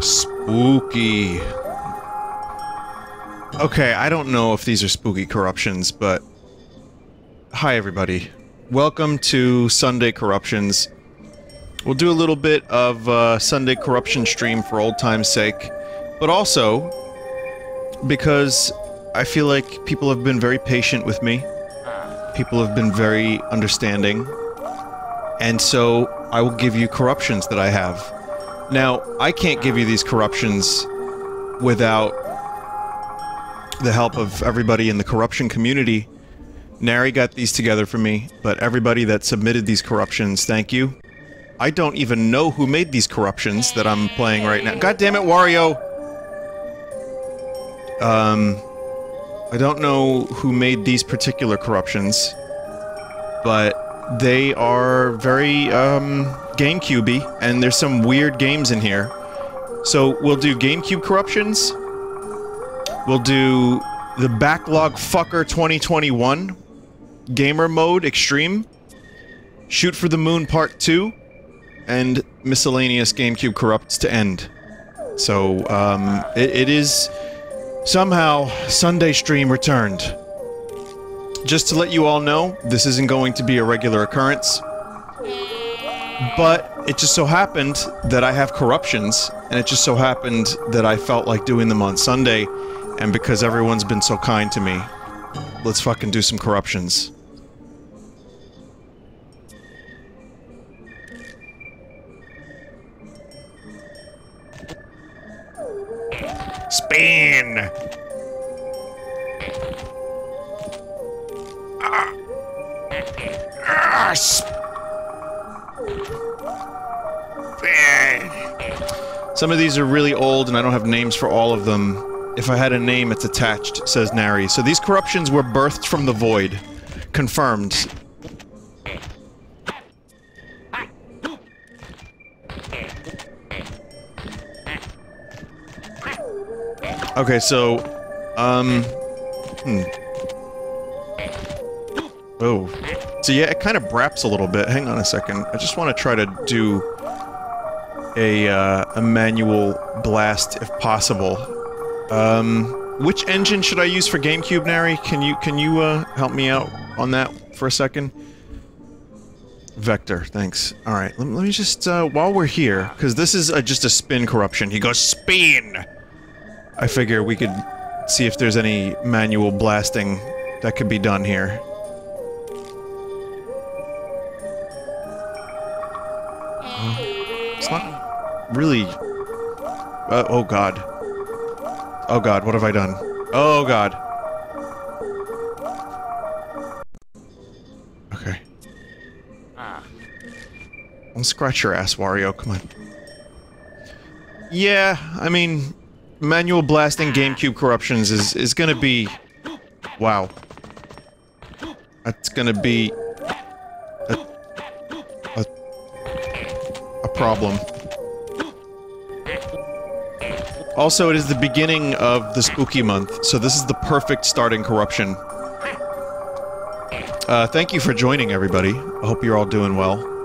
Spooky. Okay, I don't know if these are spooky corruptions, but... Hi, everybody. Welcome to Sunday Corruptions. We'll do a little bit of uh, Sunday Corruption stream for old time's sake, but also because I feel like people have been very patient with me. People have been very understanding. And so I will give you corruptions that I have. Now, I can't give you these corruptions without the help of everybody in the corruption community. Nary got these together for me, but everybody that submitted these corruptions, thank you. I don't even know who made these corruptions that I'm playing right now. God damn it, Wario! Um, I don't know who made these particular corruptions, but they are very, um, GameCube-y, and there's some weird games in here. So, we'll do GameCube corruptions. We'll do the Backlog Fucker 2021, Gamer Mode Extreme, Shoot for the Moon Part 2, and miscellaneous GameCube corrupts to end. So, um, it, it is somehow Sunday stream returned. Just to let you all know, this isn't going to be a regular occurrence. But it just so happened that I have corruptions, and it just so happened that I felt like doing them on Sunday, and because everyone's been so kind to me, let's fucking do some corruptions. Spin! Ah. Ah, spin! Some of these are really old and I don't have names for all of them. If I had a name, it's attached, says Nari. So these corruptions were birthed from the void. Confirmed. Okay, so, um, hmm. Oh. So yeah, it kind of braps a little bit. Hang on a second. I just want to try to do a, uh, a manual blast if possible. Um, which engine should I use for GameCube, Nary? Can you, can you, uh, help me out on that for a second? Vector, thanks. Alright, let, let, me just, uh, while we're here, because this is just a spin corruption. He goes, SPIN! I figure we could see if there's any manual blasting that could be done here. It's not really... Uh, oh god. Oh god, what have I done? Oh god. Okay. Don't scratch your ass, Wario, come on. Yeah, I mean, manual blasting GameCube corruptions is, is gonna be... Wow. That's gonna be... A, a, a problem. Also, it is the beginning of the spooky month, so this is the perfect starting corruption. Uh, thank you for joining, everybody. I hope you're all doing well.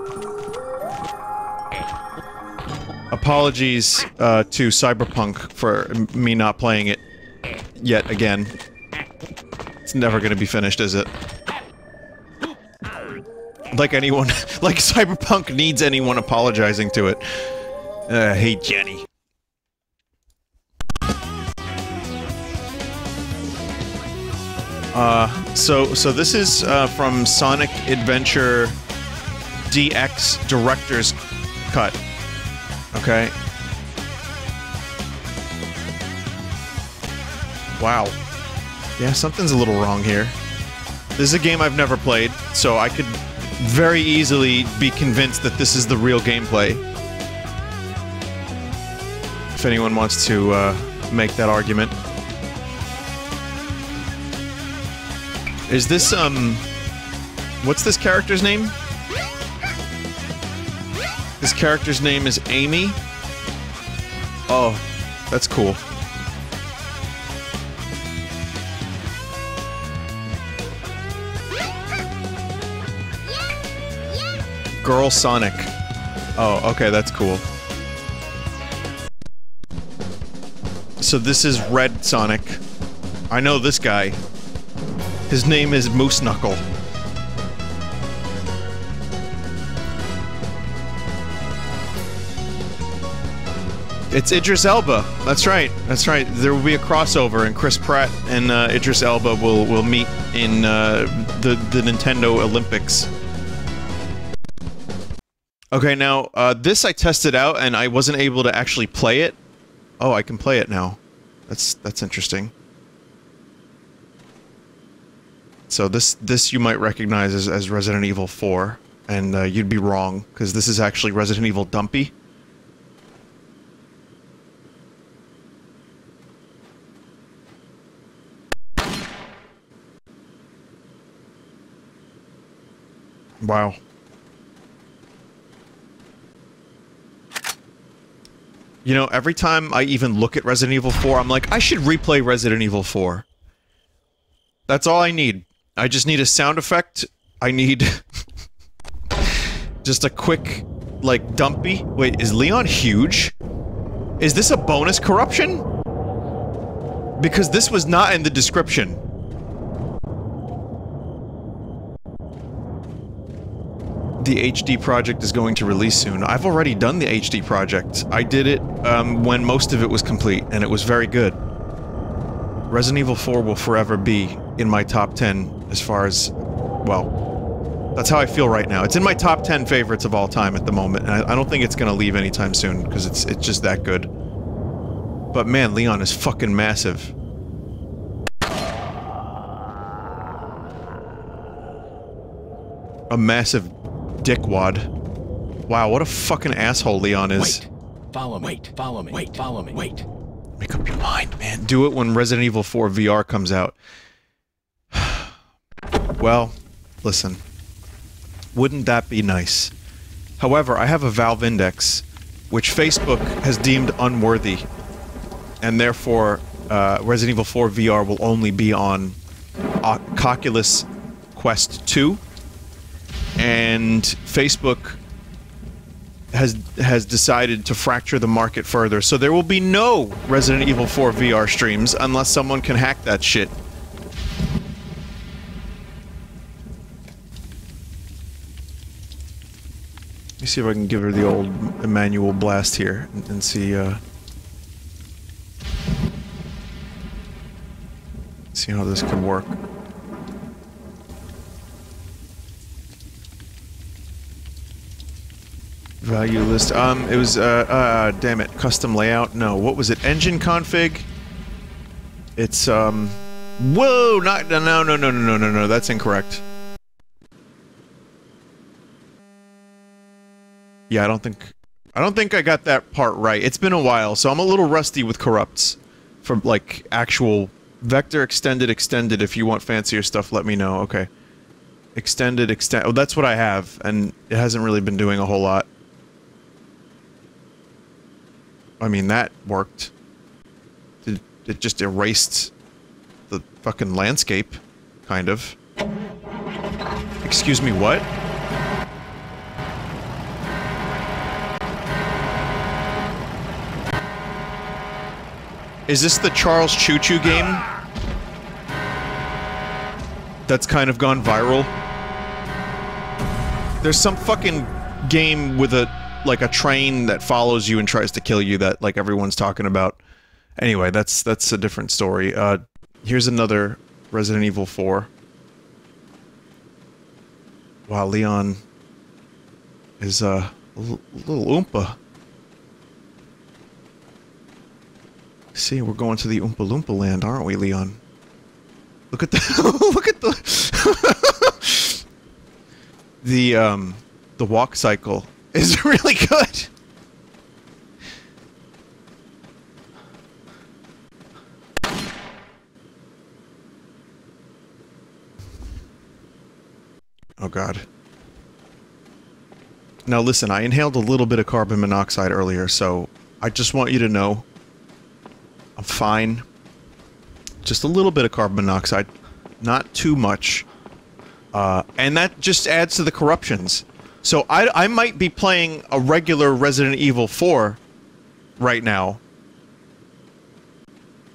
Apologies, uh, to Cyberpunk for me not playing it yet again. It's never gonna be finished, is it? Like anyone- like Cyberpunk needs anyone apologizing to it. Uh, hey, Jenny. Uh, so, so this is, uh, from Sonic Adventure DX Director's Cut. Okay. Wow. Yeah, something's a little wrong here. This is a game I've never played, so I could very easily be convinced that this is the real gameplay. If anyone wants to, uh, make that argument. Is this, um... What's this character's name? This character's name is Amy. Oh, that's cool. Girl Sonic. Oh, okay, that's cool. So this is Red Sonic. I know this guy. His name is Moose Knuckle. It's Idris Elba. That's right. That's right. There will be a crossover, and Chris Pratt and uh, Idris Elba will will meet in uh, the the Nintendo Olympics. Okay, now uh, this I tested out, and I wasn't able to actually play it. Oh, I can play it now. That's that's interesting. So this this you might recognize as, as Resident Evil 4, and uh, you'd be wrong because this is actually Resident Evil Dumpy. Wow. You know, every time I even look at Resident Evil 4, I'm like, I should replay Resident Evil 4. That's all I need. I just need a sound effect. I need... just a quick, like, dumpy... Wait, is Leon huge? Is this a bonus corruption? Because this was not in the description. The HD project is going to release soon. I've already done the HD project. I did it um, when most of it was complete, and it was very good. Resident Evil 4 will forever be in my top 10 as far as... well, that's how I feel right now. It's in my top 10 favorites of all time at the moment, and I, I don't think it's gonna leave anytime soon, because it's, it's just that good. But man, Leon is fucking massive. A massive dickwad. Wow, what a fucking asshole Leon is. Wait. Follow me. Wait. Follow me. Wait. Follow me. Wait. Make up your mind, man. Do it when Resident Evil 4 VR comes out. well, listen. Wouldn't that be nice? However, I have a Valve Index, which Facebook has deemed unworthy, and therefore, uh, Resident Evil 4 VR will only be on uh, Oculus Quest 2, and Facebook has has decided to fracture the market further. So there will be no Resident Evil 4 VR streams unless someone can hack that shit. Let me see if I can give her the old Emmanuel blast here and, and see uh see how this could work. Value list. Um, it was, uh, uh, damn it. Custom layout? No. What was it? Engine config? It's, um... Whoa! Not, no, no, no, no, no, no, no, that's incorrect. Yeah, I don't think... I don't think I got that part right. It's been a while, so I'm a little rusty with corrupts. From, like, actual... Vector extended, extended. If you want fancier stuff, let me know. Okay. Extended, extend... Oh, that's what I have, and it hasn't really been doing a whole lot. I mean, that worked. It, it just erased the fucking landscape, kind of. Excuse me, what? Is this the Charles Choo Choo game? That's kind of gone viral? There's some fucking game with a like a train that follows you and tries to kill you that like everyone's talking about. Anyway, that's that's a different story. Uh, here's another Resident Evil 4. Wow, Leon is uh, a little oompa. See, we're going to the Oompa Loompa land, aren't we, Leon? Look at the look at the the um the walk cycle is really good. Oh god. Now listen, I inhaled a little bit of carbon monoxide earlier, so I just want you to know I'm fine. Just a little bit of carbon monoxide, not too much. Uh, and that just adds to the corruptions. So I, I might be playing a regular Resident Evil 4 right now.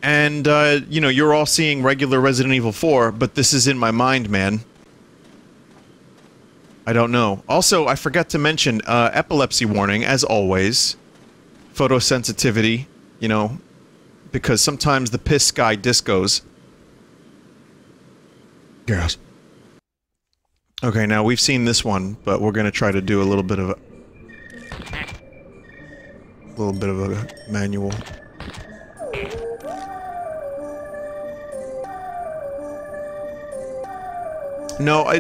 And, uh, you know, you're all seeing regular Resident Evil 4, but this is in my mind, man. I don't know. Also, I forgot to mention, uh, epilepsy warning, as always. Photosensitivity, you know, because sometimes the piss guy discos. Yes. Okay, now we've seen this one, but we're gonna try to do a little bit of a... little bit of a manual. No, I...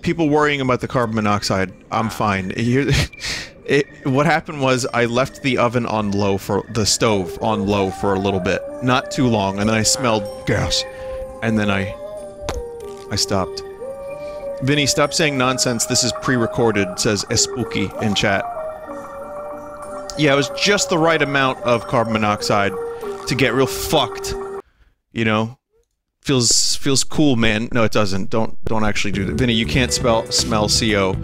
People worrying about the carbon monoxide, I'm fine. It, what happened was I left the oven on low for... the stove on low for a little bit. Not too long, and then I smelled gas. And then I... I stopped. Vinny, stop saying nonsense. This is pre-recorded, says Espooky in chat. Yeah, it was just the right amount of carbon monoxide to get real fucked. You know? Feels feels cool, man. No, it doesn't. Don't don't actually do that. Vinny, you can't spell smell CO.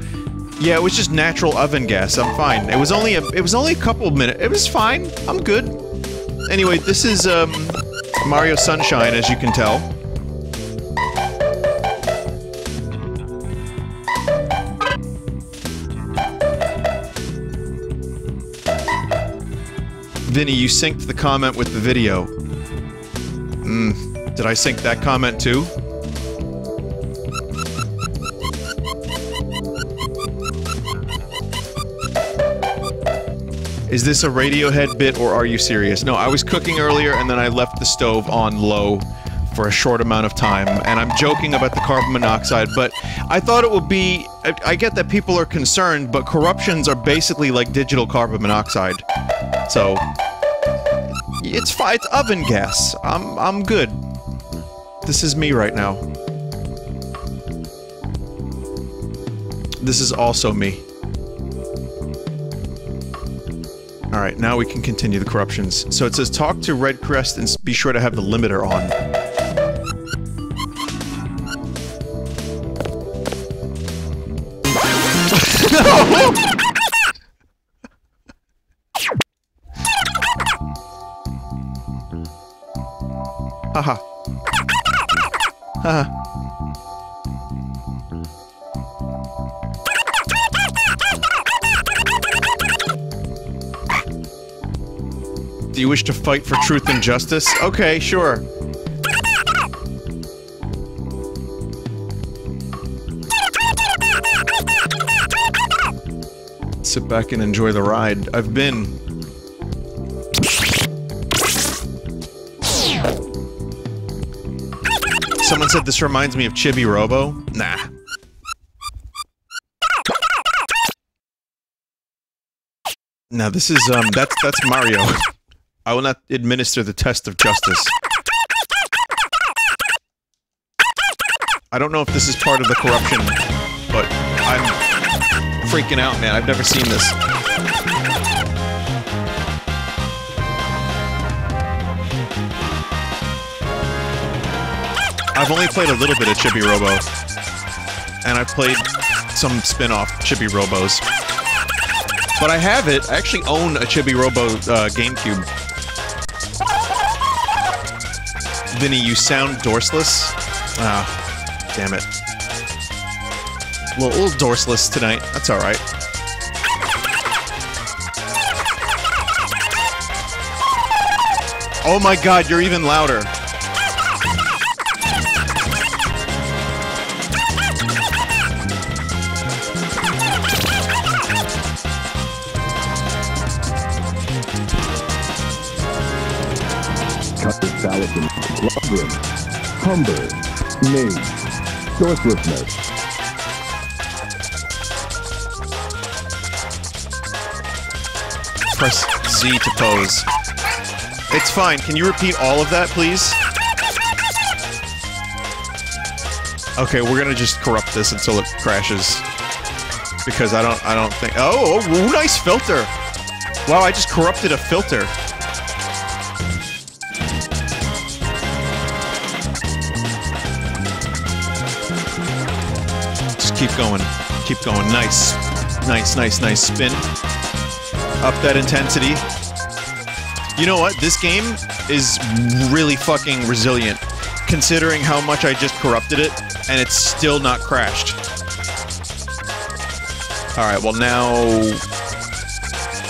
Yeah, it was just natural oven gas. I'm fine. It was only a it was only a couple of minutes. It was fine. I'm good. Anyway, this is um Mario Sunshine, as you can tell. Vinny, you synced the comment with the video. Hmm. Did I sync that comment too? Is this a Radiohead bit or are you serious? No, I was cooking earlier and then I left the stove on low for a short amount of time, and I'm joking about the carbon monoxide, but I thought it would be... I, I get that people are concerned, but corruptions are basically like digital carbon monoxide. So... It's fine, it's oven gas. I'm, I'm good. This is me right now. This is also me. Alright, now we can continue the corruptions. So it says talk to Redcrest and be sure to have the limiter on. Do you wish to fight for truth and justice? Okay, sure. Sit back and enjoy the ride. I've been. Someone said this reminds me of Chibi Robo. Nah. This is, um, that's, that's Mario. I will not administer the test of justice. I don't know if this is part of the corruption, but I'm freaking out, man. I've never seen this. I've only played a little bit of Chibi Robo. And I've played some spin-off Chibi Robos. But I have it. I actually own a Chibi Robo uh, GameCube. Vinny, you sound dorseless? Ah, damn it. A little, little dorseless tonight. That's alright. Oh my god, you're even louder. Salison, Loverin, Humber, Nate, Sourcelessness, Press Z to pose. It's fine. Can you repeat all of that, please? Okay, we're gonna just corrupt this until it crashes. Because I don't I don't think Oh, oh ooh, nice filter! Wow, I just corrupted a filter. Keep going. Keep going. Nice. Nice, nice, nice spin. Up that intensity. You know what? This game is really fucking resilient, considering how much I just corrupted it, and it's still not crashed. Alright, well now...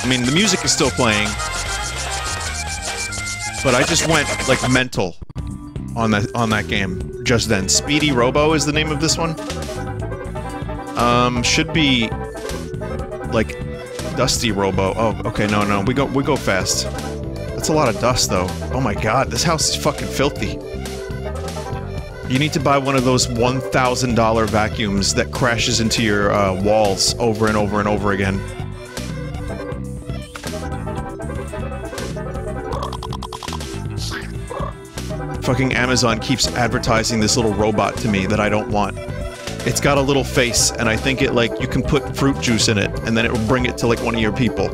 I mean, the music is still playing, but I just went, like, mental on that, on that game just then. Speedy Robo is the name of this one. Um, should be, like, Dusty Robo. Oh, okay, no, no, we go, we go fast. That's a lot of dust, though. Oh my god, this house is fucking filthy. You need to buy one of those $1,000 vacuums that crashes into your uh, walls over and over and over again. Fucking Amazon keeps advertising this little robot to me that I don't want. It's got a little face, and I think it, like, you can put fruit juice in it, and then it will bring it to, like, one of your people.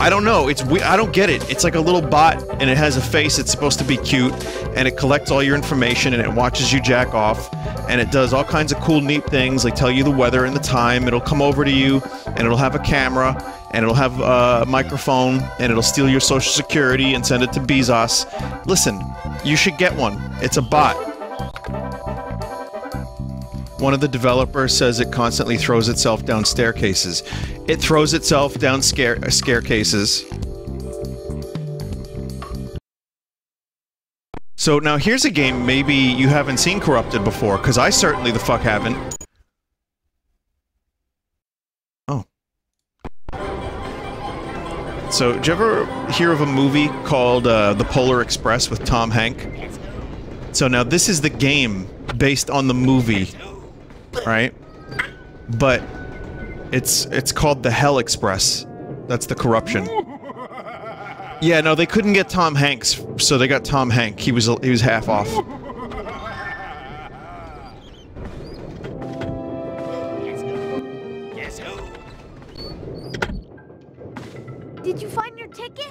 I don't know. It's we. I don't get it. It's like a little bot, and it has a face. It's supposed to be cute, and it collects all your information, and it watches you jack off, and it does all kinds of cool, neat things, like tell you the weather and the time. It'll come over to you, and it'll have a camera, and it'll have a microphone, and it'll steal your social security and send it to Bezos. Listen, you should get one. It's a bot. One of the developers says it constantly throws itself down staircases. It throws itself down scare uh, staircases. So now here's a game maybe you haven't seen Corrupted before, because I certainly the fuck haven't. Oh. So, did you ever hear of a movie called uh, The Polar Express with Tom Hank? So now this is the game based on the movie right? But it's it's called the Hell Express. That's the corruption. Yeah, no, they couldn't get Tom Hanks, so they got Tom Hank. He was he was half off. Did you find your ticket?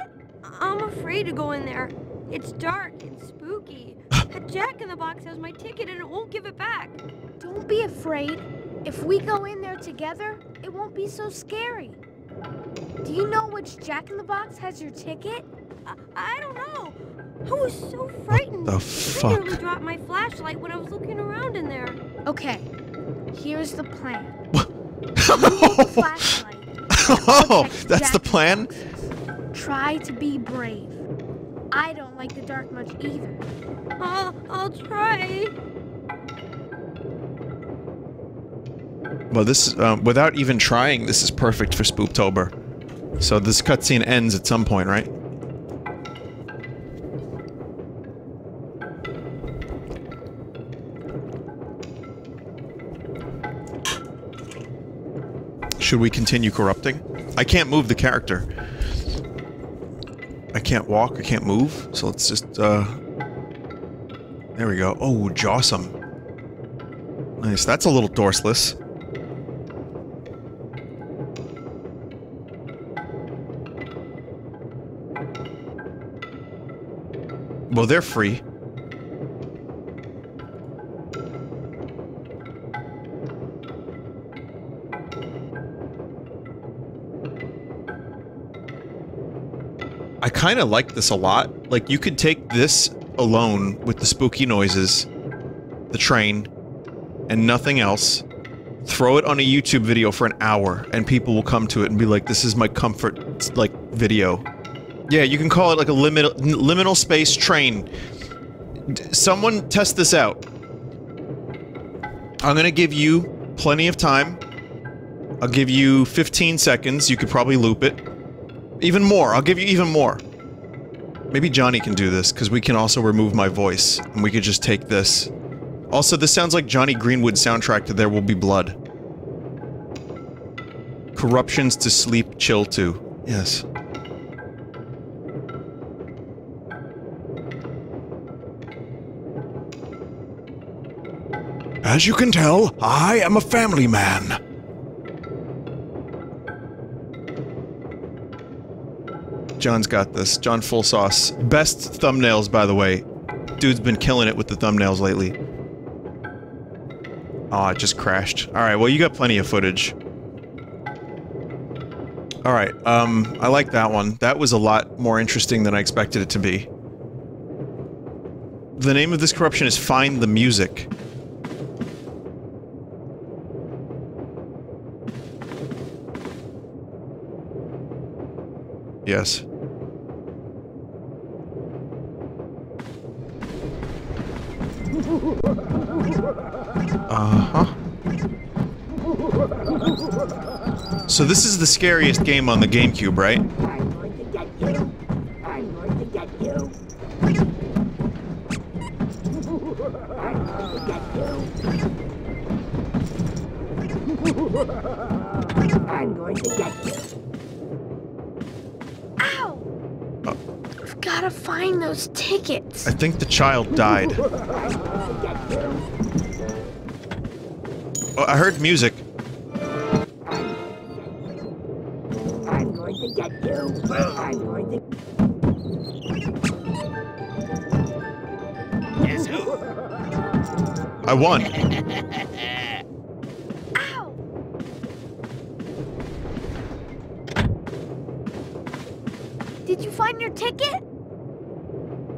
I'm afraid to go in there. It's dark spooky. A Jack in the Box has my ticket and it won't give it back. Don't be afraid. If we go in there together, it won't be so scary. Do you know which Jack in the Box has your ticket? I, I don't know. I was so frightened. the fuck? I fuck? nearly dropped my flashlight when I was looking around in there. Okay, here's the plan. oh, Flashlight. that's the plan? Try to be brave. I don't like the dark much either. I'll, I'll try. Well, this is, um, without even trying, this is perfect for Spooktober. So this cutscene ends at some point, right? Should we continue corrupting? I can't move the character. I can't walk, I can't move, so let's just, uh... There we go. Oh, Jawsome. Nice, that's a little dorseless. Well, they're free. Kind of like this a lot. Like, you could take this alone with the spooky noises, the train, and nothing else, throw it on a YouTube video for an hour, and people will come to it and be like, this is my comfort, like, video. Yeah, you can call it like a limit liminal space train. Someone test this out. I'm gonna give you plenty of time. I'll give you 15 seconds. You could probably loop it. Even more. I'll give you even more. Maybe Johnny can do this, because we can also remove my voice, and we could just take this. Also, this sounds like Jonny Greenwood's soundtrack to There Will Be Blood. Corruptions to sleep chill to. Yes. As you can tell, I am a family man. John's got this. John Full Sauce. Best thumbnails, by the way. Dude's been killing it with the thumbnails lately. Oh, it just crashed. Alright, well, you got plenty of footage. Alright, um, I like that one. That was a lot more interesting than I expected it to be. The name of this corruption is Find the Music. Yes. Uh-huh. So this is the scariest game on the GameCube, right? I'm going to get you. I'm going to get you. I'm going to get you. I'm going to get you. Ow! We've gotta find those tickets. I think the child died. Oh, I heard music. I'm going to get you. I'm going to. Guess who? I won. Ow! Did you find your ticket?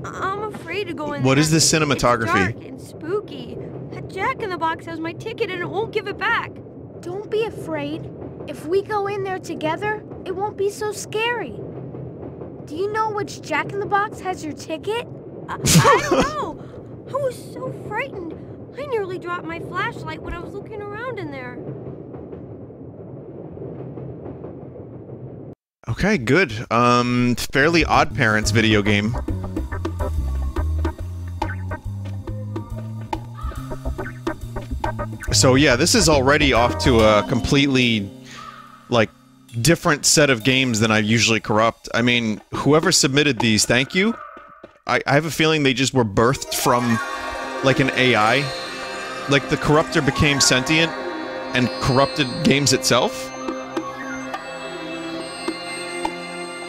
I'm afraid to go in What there. is this cinematography? It's dark and spooky. That Jack in the Box has my ticket and it won't give it back. Don't be afraid. If we go in there together, it won't be so scary. Do you know which Jack in the Box has your ticket? I, I don't know. I was so frightened. I nearly dropped my flashlight when I was looking around in there. Okay, good. Um, fairly odd parents video game. So yeah, this is already off to a completely, like, different set of games than I usually corrupt. I mean, whoever submitted these, thank you. I, I have a feeling they just were birthed from, like, an AI. Like, the corruptor became sentient and corrupted games itself.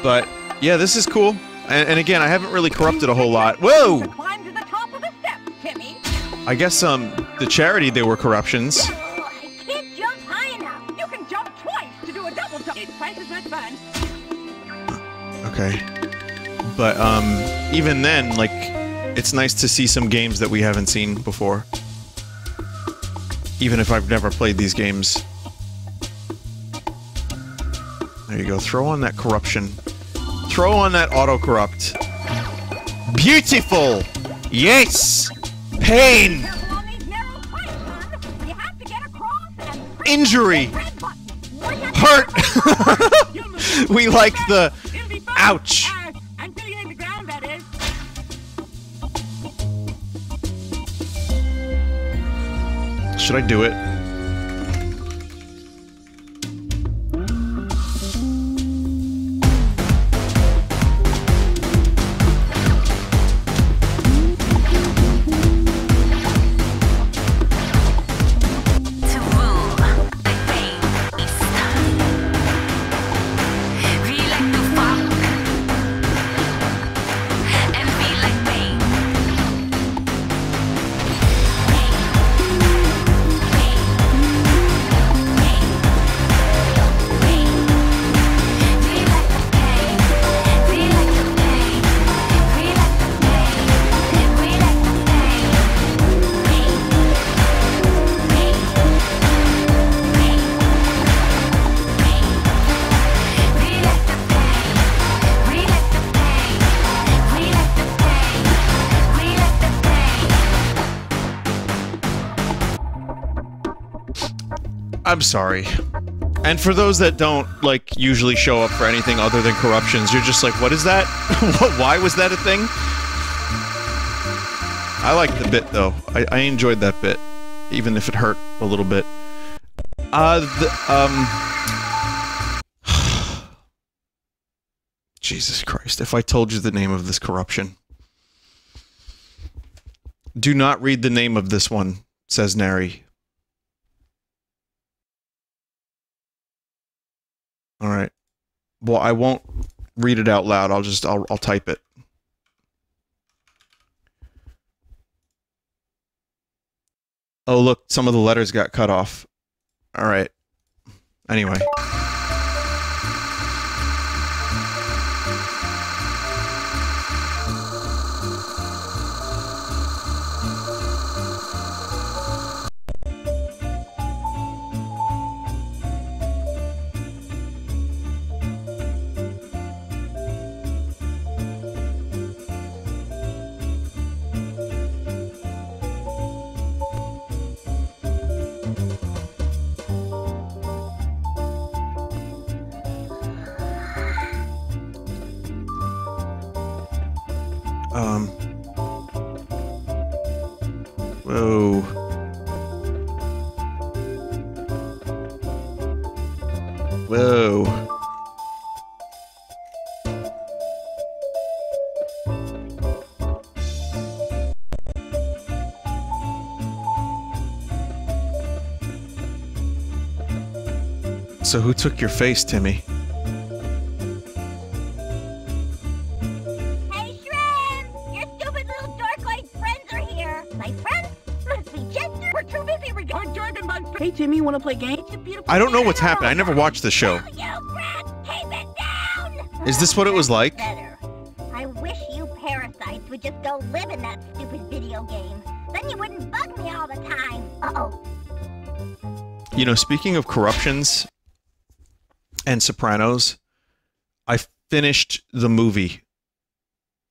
But yeah, this is cool. And, and again, I haven't really corrupted a whole lot. Whoa! I guess um the charity they were corruptions. I can't jump high enough. You can jump twice to do a double jump. It's twice as much fun. Okay. But um even then, like it's nice to see some games that we haven't seen before. Even if I've never played these games. There you go. Throw on that corruption. Throw on that auto corrupt. Beautiful! Yes! Pain! Injury! Hurt! we like the ouch. Should I do it? Sorry. And for those that don't, like, usually show up for anything other than corruptions, you're just like, what is that? Why was that a thing? I like the bit, though. I, I enjoyed that bit. Even if it hurt a little bit. Uh, the, um... Jesus Christ, if I told you the name of this corruption. Do not read the name of this one. says Nary. All right. Well, I won't read it out loud. I'll just I'll I'll type it. Oh, look, some of the letters got cut off. All right. Anyway. So who took your face, Timmy? Hey, Shrimp! Your stupid little dark-eyed friends are here. My friends must be Jester. We're too busy regarding Dragon Bugs. Hey, Timmy, wanna play games? It's a beautiful I don't know what's happening. I never watched the show. You brat! Keep it down! Is this what it was like? Better. I wish you parasites would just go live in that stupid video game. Then you wouldn't bug me all the time. Uh-oh. You know, speaking of corruptions and Sopranos, I finished the movie.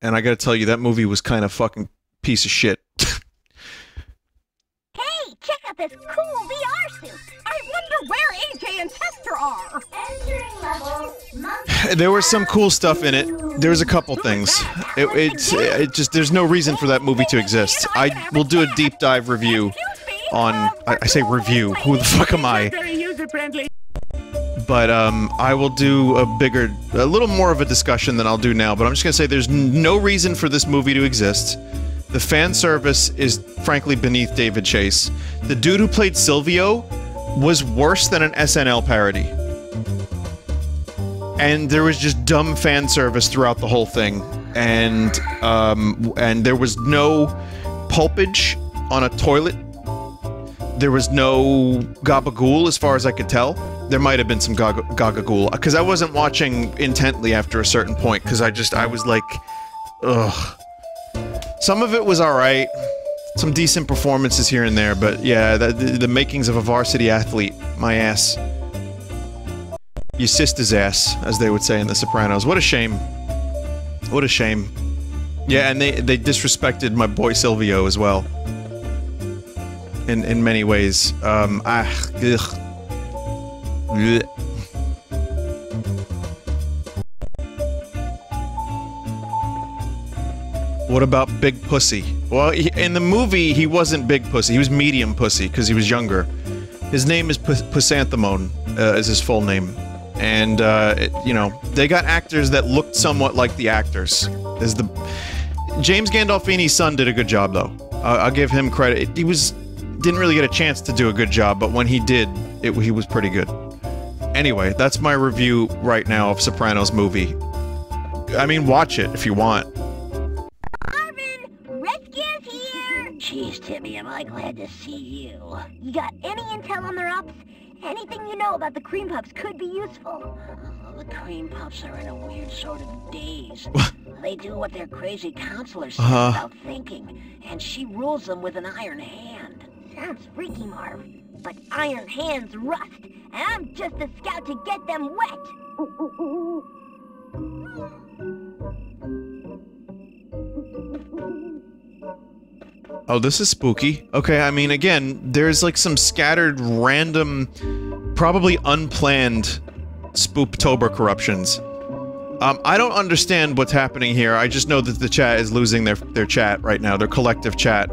And I gotta tell you, that movie was kind of fucking piece of shit. Hey, check out this cool VR suit. I wonder where AJ and Chester are. Entering level. there was some cool stuff in it. There's a couple things. It, it's it just there's no reason for that movie to exist. I will do a deep dive review on. Uh, I, I say review. Who the fuck am I? But um, I will do a bigger, a little more of a discussion than I'll do now. But I'm just gonna say there's no reason for this movie to exist. The fan service is frankly beneath David Chase. The dude who played Silvio was worse than an SNL parody. And there was just dumb fan service throughout the whole thing, and um, and there was no pulpage on a toilet there was no gabagool as far as I could tell. There might have been some gaga- gagagool because I wasn't watching intently after a certain point because I just I was like, ugh. Some of it was all right, some decent performances here and there, but yeah, the, the, the makings of a varsity athlete, my ass. Your sister's ass, as they would say in The Sopranos. What a shame. What a shame. Yeah, and they they disrespected my boy Silvio as well in in many ways. Um, ah, ugh. Blech. What about Big Pussy? Well, he, in the movie, he wasn't Big Pussy. He was Medium Pussy because he was younger. His name is P- uh, is his full name. And, uh, it- you know, they got actors that looked somewhat like the actors. Is the James Gandolfini's son did a good job, though. I'll give him credit. He was didn't really get a chance to do a good job, but when he did, it, he was pretty good. Anyway, that's my review right now of Sopranos movie. I mean, watch it if you want. Marvin, Rescue's here! Jeez, Timmy, am I glad to see you. You got any intel on their ops? Anything you know about the cream pups could be useful. The cream pups are in a weird sort of daze. they do what their crazy counselor says Uh-huh. without thinking, and she rules them with an iron hand. Sounds freaky, Marv. But iron hands rust, and I'm just a scout to get them wet. Oh, this is spooky. Okay, I mean, again, there's like some scattered, random, probably unplanned spooptober corruptions. Um, I don't understand what's happening here. I just know that the chat is losing their their chat right now, their collective chat,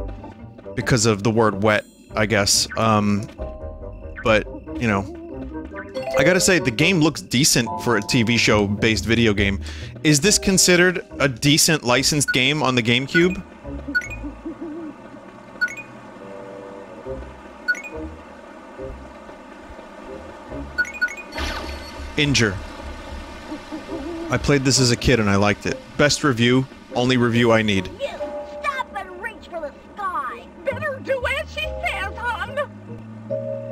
because of the word wet, I guess. Um, but you know, I gotta say, the game looks decent for a TV show-based video game. Is this considered a decent licensed game on the GameCube? Injure. I played this as a kid and I liked it. Best review, only review I need.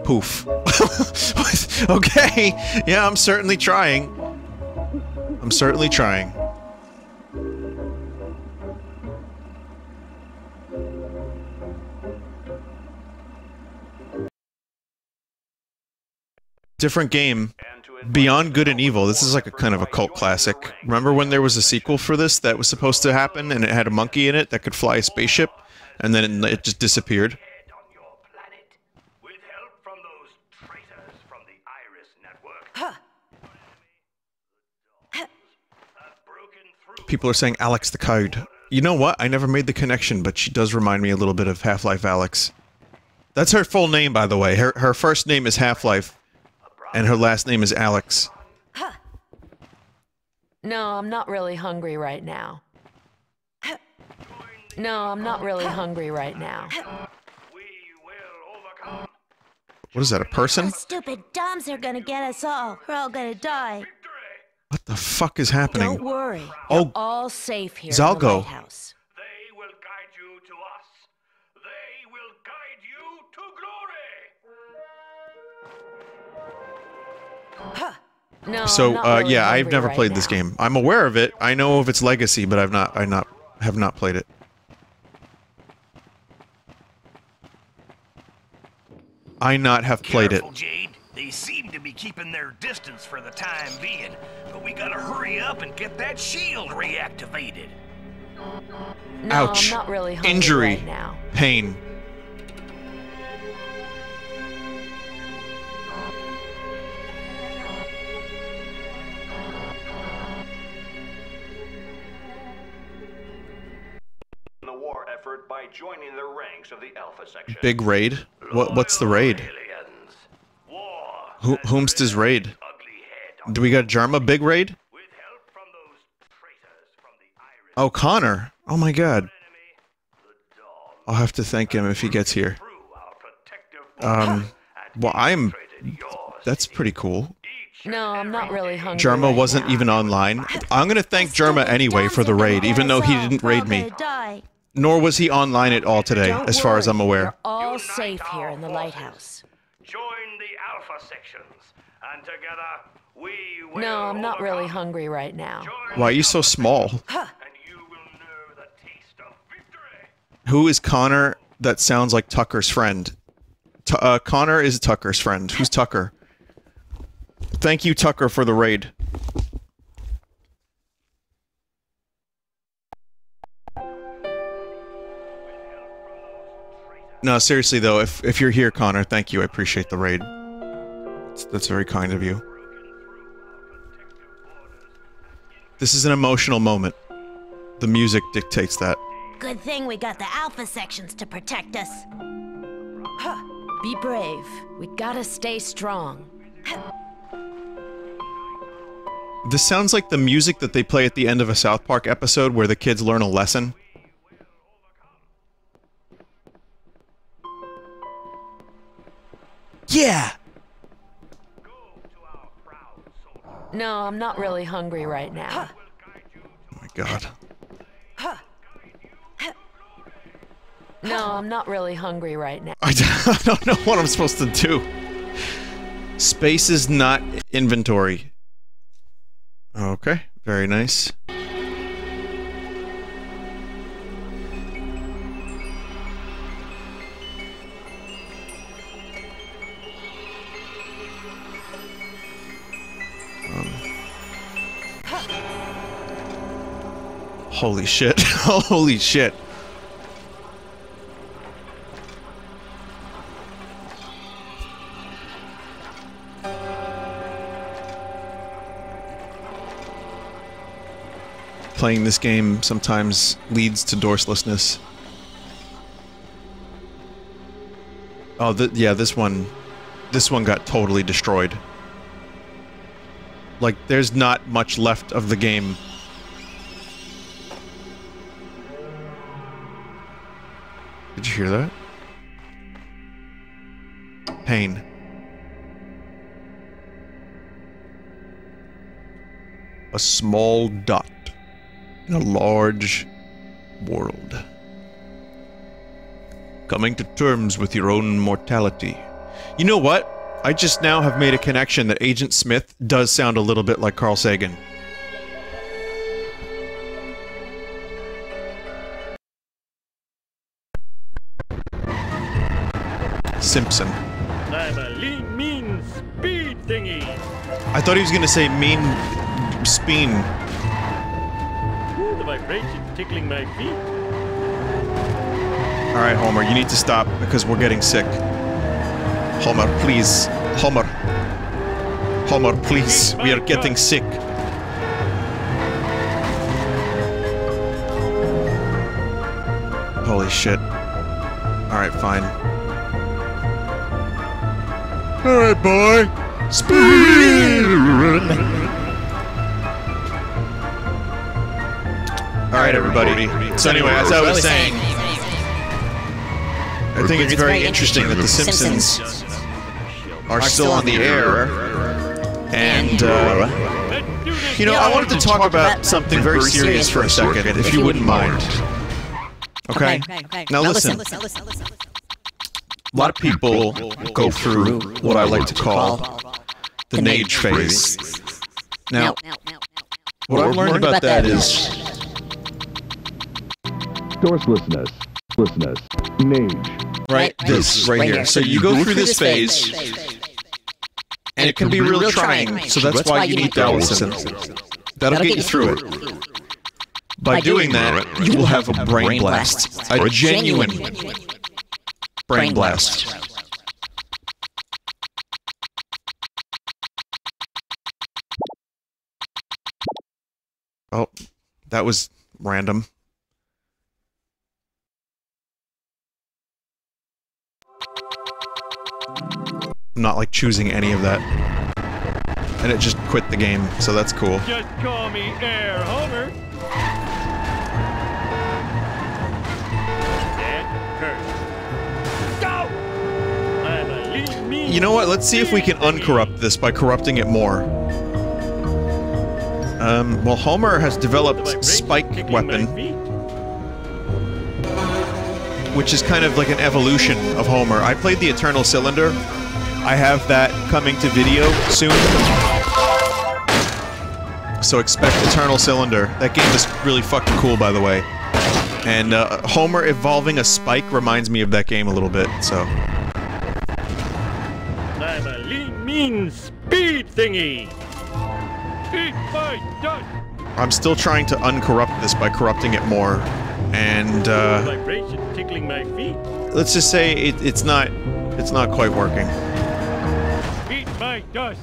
Poof. okay. Yeah, I'm certainly trying. I'm certainly trying. Different game. Beyond Good and Evil. This is like a kind of a cult classic. Remember when there was a sequel for this that was supposed to happen and it had a monkey in it that could fly a spaceship and then it, it just disappeared? on your planet with help from those traitors from the Iris Network. People are saying Alyx the Code. You know what? I never made the connection, but she does remind me a little bit of Half-Life Alyx. That's her full name, by the way. Her her first name is Half-Life, and her last name is Alyx. No, I'm not really hungry right now. No, I'm not really hungry right now. What is that? A person? Stupid DomZ are gonna get us all. We're all gonna die. What the fuck is happening? Don't worry. Oh, You're all safe here in Zalgo. the lighthouse. They will guide you to us. They will guide you to glory. No, so uh, really yeah, I've never right played this game. I'm aware of it. I know of its legacy, but I've not. I not have not played it. I not have played it. Jade. They seem to be keeping their distance for the time being, but we gotta hurry up and get that shield reactivated. No, Ouch. I'm not really hungry Injury. right now. Pain. The war effort by joining the ranks of the Alpha section. Big raid. What? What's the raid? Who, whom's raid? Do we got Jerma big raid? Oh, Connor. Oh my god. I'll have to thank him if he gets here. Um, well, I'm. That's pretty cool. No, I'm not really hungry. Jerma right wasn't now. even online. I'm gonna thank Jerma anyway for the raid, even though he didn't raid me. Nor was he online at all today, as far as I'm aware. You're all safe here in the lighthouse. Join the Alpha sections, and together we will. No, I'm not really hungry right now. Why are you so small? Who is Connor that sounds like Tucker's friend? Tu uh, Connor is Tucker's friend. Who's Tucker? Thank you, Tucker, for the raid. No, seriously though, if if you're here, Connor, thank you. I appreciate the raid. That's, that's very kind of you. This is an emotional moment. The music dictates that. Good thing we got the Alpha sections to protect us. Be brave. We gotta stay strong. This sounds like the music that they play at the end of a South Park episode where the kids learn a lesson. Yeah! No, I'm not really hungry right now. Oh my god. No, I'm not really hungry right now. I don't know what I'm supposed to do. Space is not inventory. Okay, very nice. Holy shit. Holy shit. Playing this game sometimes leads to dorselessness. Oh, th yeah, this one, this one got totally destroyed. Like, there's not much left of the game. Did you hear that? Pain. a small dot in a large world. Coming to terms with your own mortality. You know what? I just now have made a connection that Agent Smith does sound a little bit like Carl Sagan. Simpson. I'm a lean, mean speed thingy. I thought he was gonna say mean speen. Ooh, the vibration tickling my feet. Alright, Homer, you need to stop because we're getting sick. Homer, please. Homer. Homer, please. We are getting sick. Holy shit. Alright, fine. Alright, boy. Speed! Alright, everybody. So anyway, as I was saying, I think it's very interesting that The Simpsons are still on the air. And, uh, you know, I wanted to talk about something very serious for a second, if you wouldn't mind. Okay? Now listen. A lot of people go through what I like to call the nage phase. Now, what I've learned about that is Sourcelessness. Sourcelessness. Nage. right this right here. So you go through this phase, and it can be real trying. So that's why you need Allison. That'll get you through it. By doing that, you will have a brain blast, a genuine brain blast. Oh, that was random. I'm not like choosing any of that. And it just quit the game, so that's cool. Just call me Air Homer. You know what? Let's see if we can uncorrupt this by corrupting it more. Um, well, Homer has developed Spike Weapon, which is kind of like an evolution of Homer. I played the Eternal Cylinder. I have that coming to video soon. So expect Eternal Cylinder. That game is really fucking cool, by the way. And uh, Homer evolving a spike reminds me of that game a little bit, so... mean speed thingy. Eat my dust. I'm still trying to uncorrupt this by corrupting it more. And, uh... Vibration tickling my feet. let's just say it, it's not it's not quite working. Eat my dust.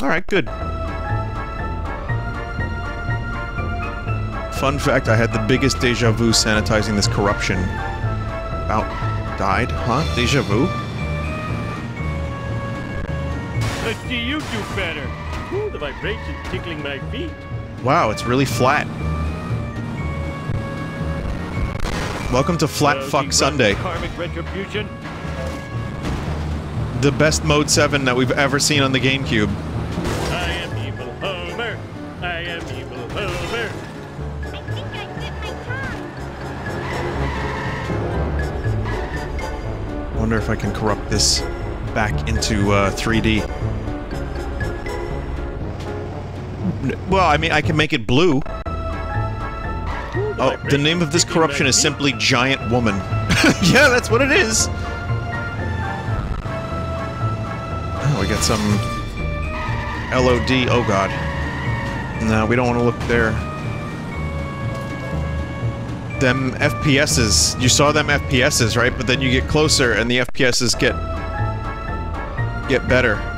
All right, good. Fun fact: I had the biggest deja vu sanitizing this corruption. About died, huh? Deja vu? Let's see you do better. Ooh, the vibration tickling my feet. Wow, it's really flat. Welcome to Flat Fuck Sunday, Karmic retribution. the best mode seven that we've ever seen on the GameCube. I am evil Homer. I am evil Homer. I think I bit my tongue. Wonder if I can corrupt this back into uh, 3D. Well, I mean, I can make it blue. Oh, the name of this corruption is simply Giant Woman. yeah, that's what it is. Oh, we got some LOD. Oh, God. No, we don't want to look there. Them FPSs. You saw them FPSs, right? But then you get closer and the FPSs get... get better.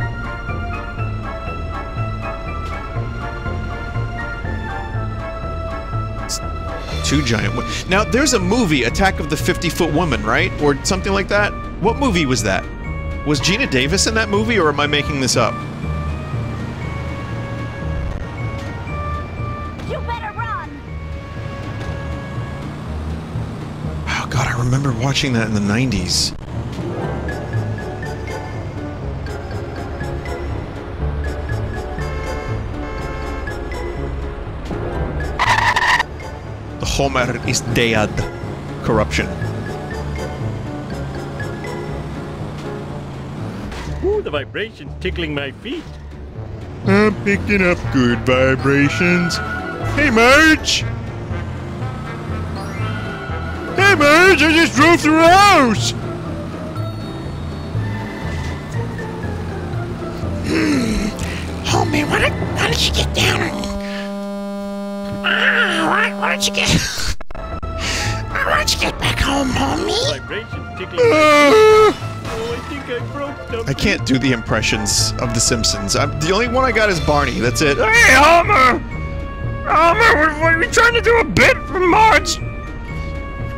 Two giant. wo- Now, there's a movie, Attack of the 50 Foot Woman, right? Or something like that? What movie was that? Was Geena Davis in that movie, or am I making this up? You better run! Oh, God, I remember watching that in the 90s. Homer is dead corruption. Ooh, the vibration's tickling my feet. I'm picking up good vibrations. Hey, Marge! Hey, Marge, I just drove through a house! You get... why don't you get back home, homie? Vibration's tickling my feet. Oh, I think I broke something. I can't do the impressions of The Simpsons. I'm, the only one I got is Barney. That's it. Hey, Homer! Homer, what, what are we trying to do a bit from Marge?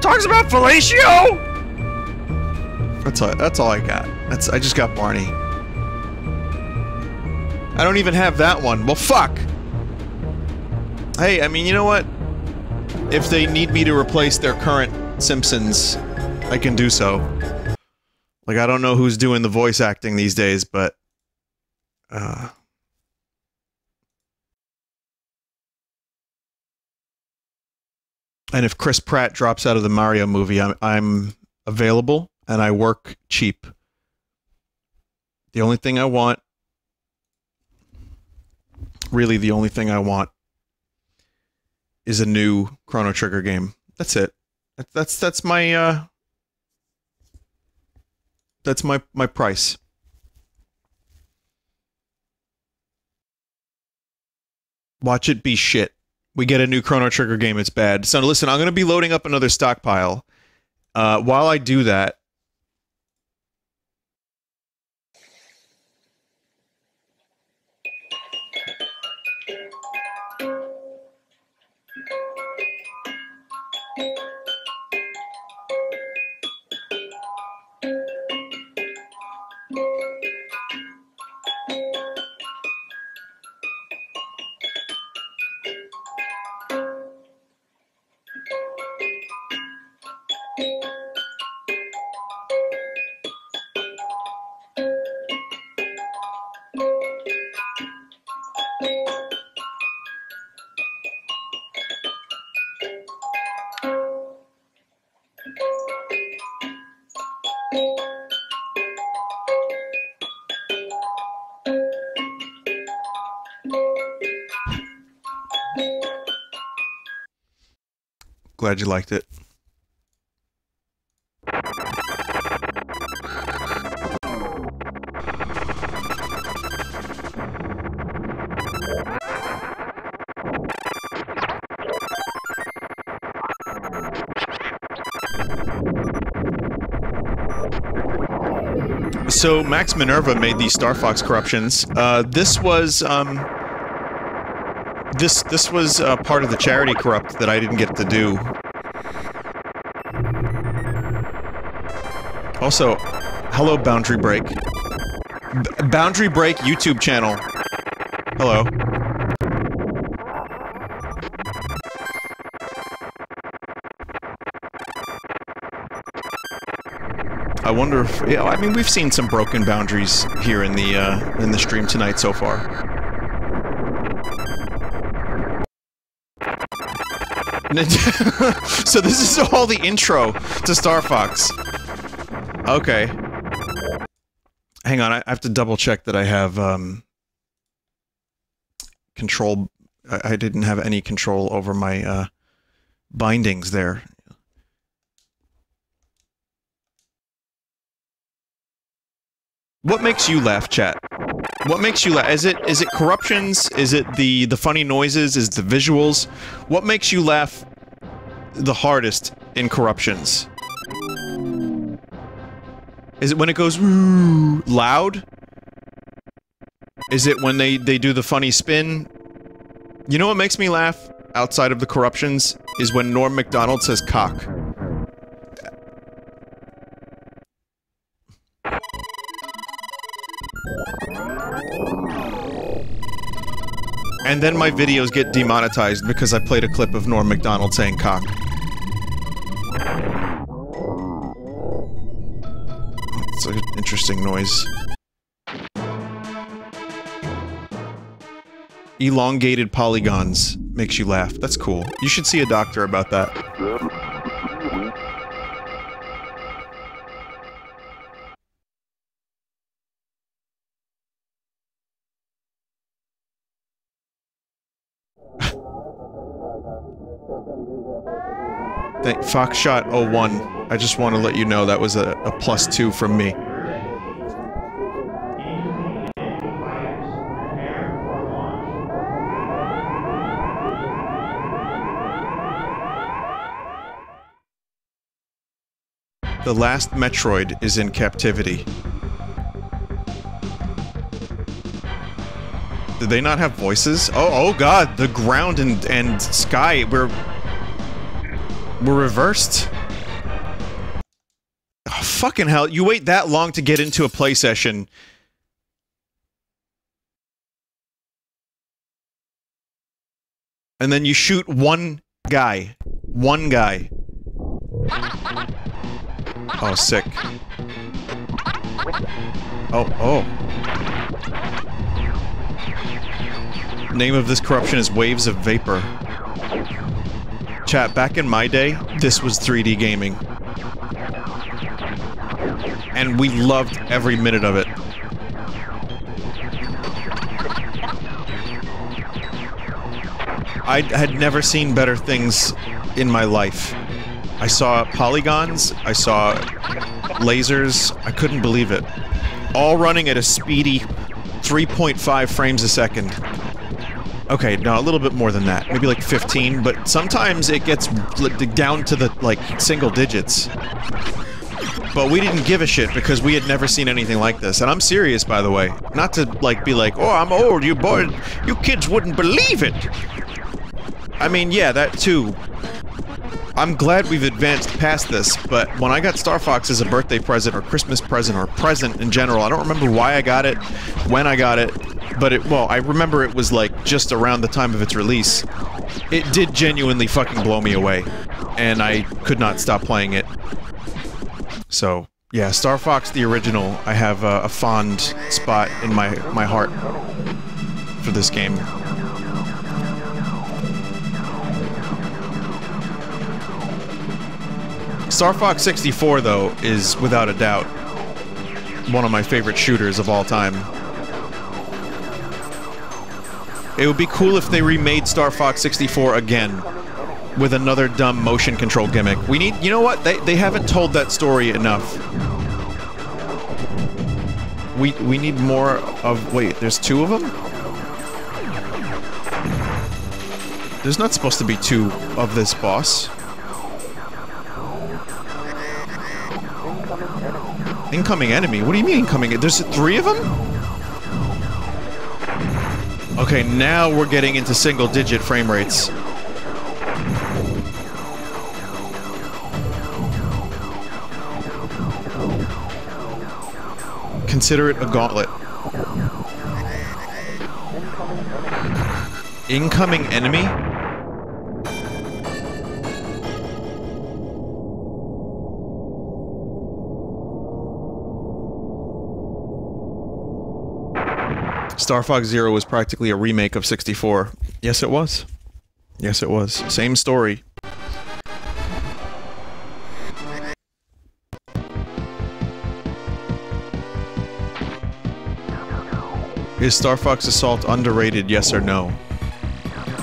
Talks about fellatio! That's all, that's all I got. That's I just got Barney. I don't even have that one. Well, fuck! Hey, I mean, you know what? If they need me to replace their current Simpsons, I can do so. Like, I don't know who's doing the voice acting these days, but. Uh. And if Chris Pratt drops out of the Mario movie, I'm, I'm available and I work cheap. The only thing I want, really, the only thing I want, is a new Chrono Trigger game. That's it. That- That's that's my uh, that's my my price. Watch it be shit. We get a new Chrono Trigger game. It's bad. So listen, I'm gonna be loading up another stockpile. Uh, while I do that, glad you liked it. So Max Minerva made these Star Fox corruptions. Uh, this was um, this this was uh, part of the charity corrupt that I didn't get to do. Also, hello Boundary Break. B- Boundary Break YouTube channel. Hello. I wonder if yeah, I mean we've seen some broken boundaries here in the uh, in the stream tonight so far. so this is all the intro to Star Fox. Okay. Hang on, I have to double check that I have um control I, didn't have any control over my uh bindings there. What makes you laugh, chat? What makes you laugh? Is it is it corruptions? Is it the the funny noises? Is the visuals? What makes you laugh the hardest in corruptions? Is it when it goes loud? Is it when they they do the funny spin? You know what makes me laugh outside of the corruptions is when Norm Macdonald says cock. And then my videos get demonetized because I played a clip of Norm Macdonald saying cock. Noise. Elongated polygons makes you laugh. That's cool. You should see a doctor about that. Thank Foxshot 01. I just want to let you know that was a, a plus two from me. The last Metroid is in captivity. Did they not have voices? Oh, oh god, the ground and, and sky were... were reversed. Oh, fucking hell, you wait that long to get into a play session. And then you shoot one guy. One guy. Oh, sick. Oh, oh. Name of this corruption is Waves of Vapor. Chat, back in my day, this was 3D gaming. And we loved every minute of it. I had never seen better things in my life. I saw polygons, I saw lasers, I couldn't believe it. All running at a speedy 3.5 frames a second. Okay, no, a little bit more than that. Maybe like 15, but sometimes it gets down to the, like, single digits. But we didn't give a shit because we had never seen anything like this. And I'm serious, by the way. Not to, like, be like, oh, I'm old, you boy, you kids wouldn't believe it! I mean, yeah, that too. I'm glad we've advanced past this, but when I got Star Fox as a birthday present or Christmas present or present in general, I don't remember why I got it, when I got it, but it, well, I remember it was like just around the time of its release. It did genuinely fucking blow me away, and I could not stop playing it. So, yeah, Star Fox the original, I have a, a fond spot in my, my heart for this game. Star Fox 64, though, is without a doubt one of my favorite shooters of all time. It would be cool if they remade Star Fox 64 again with another dumb motion control gimmick. We need, you know what? They, they haven't told that story enough. We, we need more of, wait, there's two of them? There's not supposed to be two of this boss. Incoming enemy? What do you mean incoming? There's three of them? Okay, now we're getting into single-digit frame rates. Consider it a gauntlet. Incoming enemy? Star Fox Zero was practically a remake of 64. Yes, it was. Yes, it was. Same story. Is Star Fox Assault underrated, yes or no?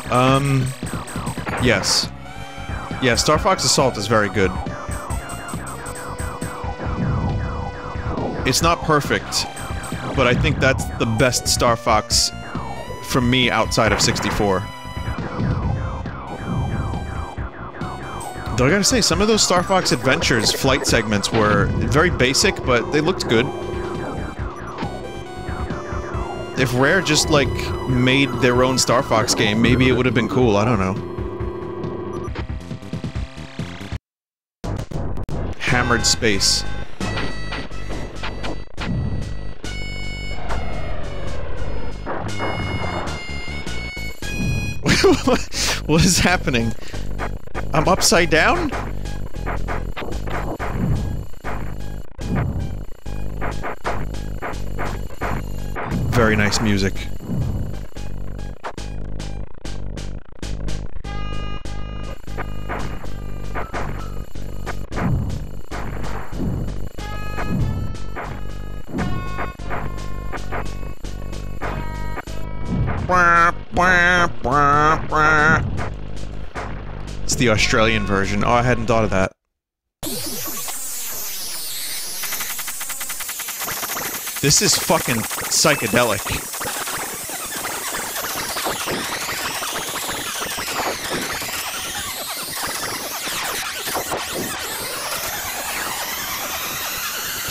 Um, yes. Yeah, Star Fox Assault is very good. It's not perfect, but I think that's the best Star Fox from me outside of 64. Though I gotta say, some of those Star Fox Adventures flight segments were very basic, but they looked good. If Rare just, like, made their own Star Fox game, maybe it would have been cool, I don't know. Hammered Space. what is happening? I'm upside down? Very nice music. The Australian version. Oh, I hadn't thought of that. This is fucking psychedelic.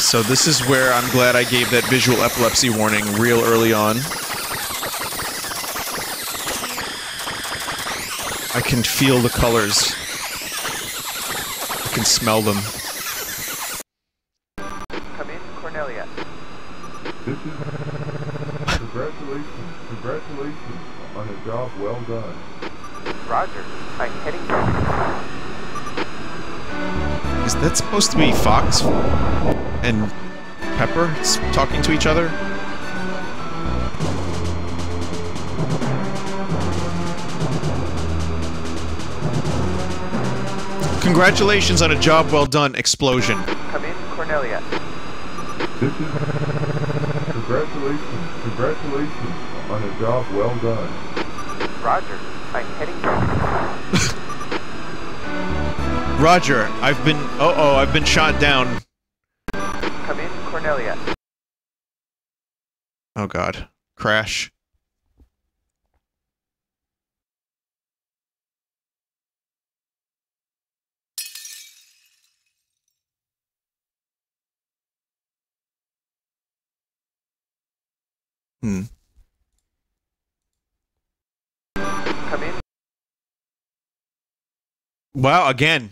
So this is where I'm glad I gave that visual epilepsy warning real early on. I can feel the colors. I can smell them. Come in, Corneria. This is congratulations, congratulations on a job well done. Roger. I'm heading Is that supposed to be Fox and Pepper talking to each other? Congratulations on a job well done, explosion. Come in, Corneria. This is congratulations, congratulations on a job well done. Roger. I'm heading there. Roger, I've been. Oh, oh, I've been shot down. Come in, Corneria. Oh god. Crash. Come in. Wow, again.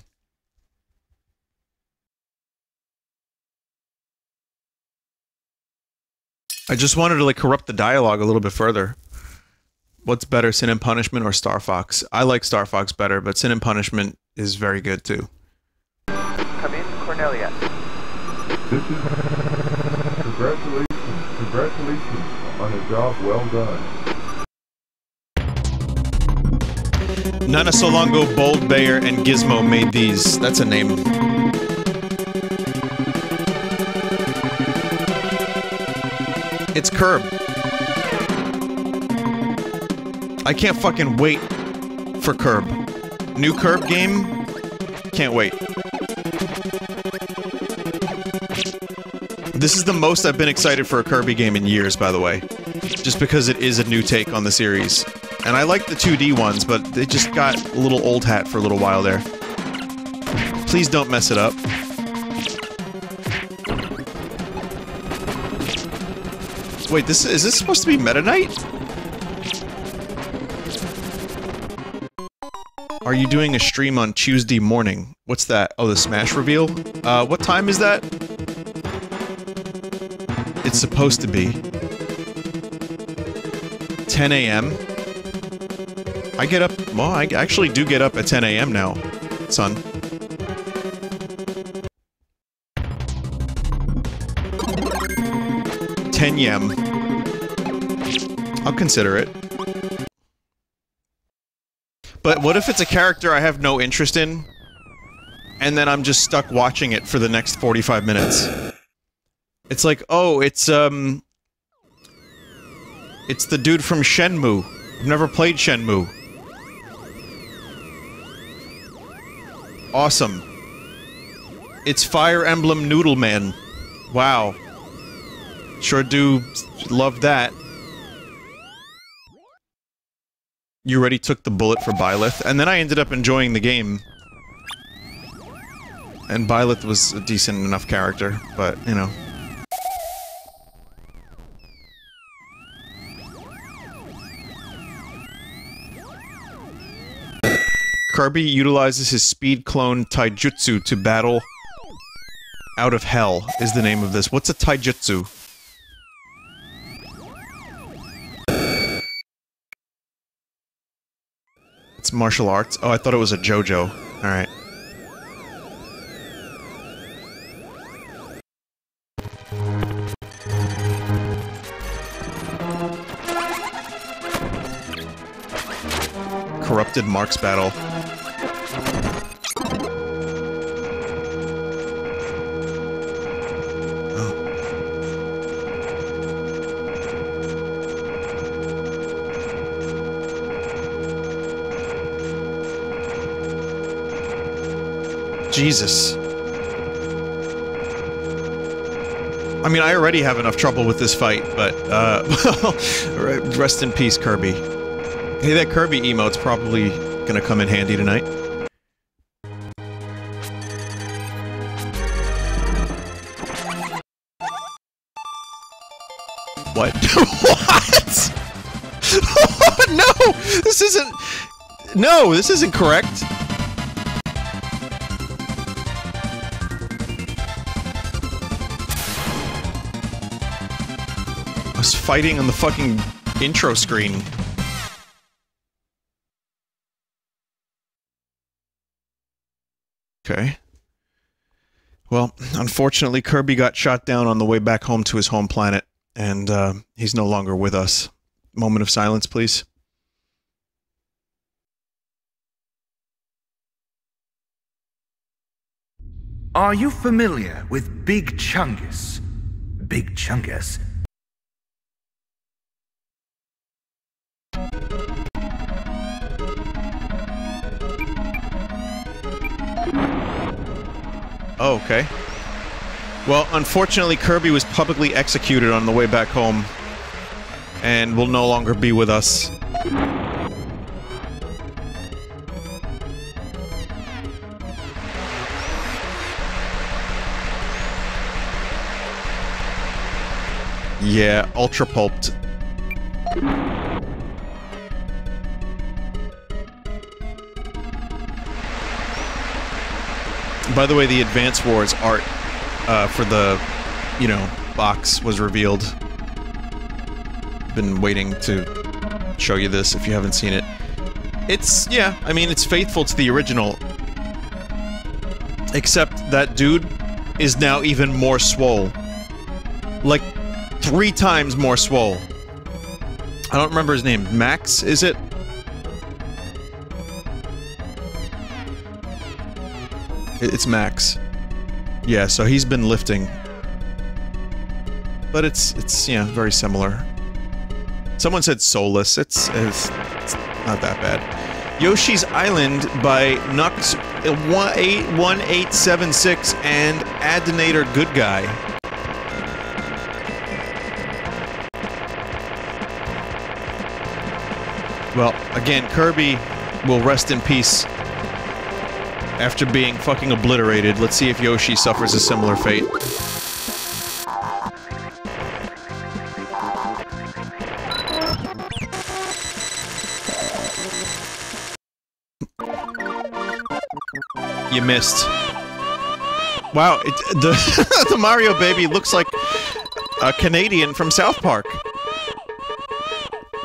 I just wanted to like corrupt the dialogue a little bit further. What's better, Sin and Punishment or Star Fox? I like Star Fox better, but Sin and Punishment is very good too. Come in, Corneria. This is congratulations, congratulations on a job well done. Nana Solongo, Bold Bayer, and Gizmo made these. That's a name. It's Curb. I can't fucking wait for Curb. New Curb game? Can't wait. This is the most I've been excited for a Kirby game in years, by the way. Just because it is a new take on the series. And I like the 2D ones, but they just got a little old hat for a little while there. Please don't mess it up. Wait, this is this supposed to be Meta Knight? Are you doing a stream on Tuesday morning? What's that? Oh, the Smash reveal? Uh, what time is that? It's supposed to be. 10 a.m. I get up, well, I actually do get up at 10 a.m. now, son. Ten yen. I'll consider it. But what if it's a character I have no interest in, and then I'm just stuck watching it for the next 45 minutes? It's like, oh, it's, um... It's the dude from Shenmue. I've never played Shenmue. Awesome. It's Fire Emblem Noodle Man. Wow. Sure do love that. You already took the bullet for Byleth, and then I ended up enjoying the game. And Byleth was a decent enough character, but, you know. Kirby utilizes his speed clone taijutsu to battle out of hell is the name of this. What's a taijutsu? It's martial arts. Oh, I thought it was a JoJo. All right. Corrupted Marx battle. Jesus. I mean, I already have enough trouble with this fight, but, uh, rest in peace, Kirby. Hey, that Kirby emote's probably gonna come in handy tonight. What? what? no! This isn't... No, this isn't correct. Fighting on the fucking intro screen. Okay. Well, unfortunately, Kirby got shot down on the way back home to his home planet, and uh, he's no longer with us. Moment of silence, please. Are you familiar with Big Chungus? Big Chungus Oh, okay. Well, unfortunately, Kirby was publicly executed on the way back home, and will no longer be with us. Yeah, ultra pulped. By the way, the Advance Wars art uh, for the, you know, box was revealed. Been waiting to show you this if you haven't seen it. It's, yeah, I mean, it's faithful to the original. Except that dude is now even more swole. Like, three times more swole. I don't remember his name. Max, is it? It's Max. Yeah, so he's been lifting. But it's, it's, yeah, very similar. Someone said soulless. It's, it's, it's not that bad. Yoshi's Island by Nux 1876 and Adinator Good Guy. Well, again, Kirby will rest in peace after being fucking obliterated. Let's see if Yoshi suffers a similar fate. You missed. Wow, it, the, the Mario baby looks like a Canadian from South Park.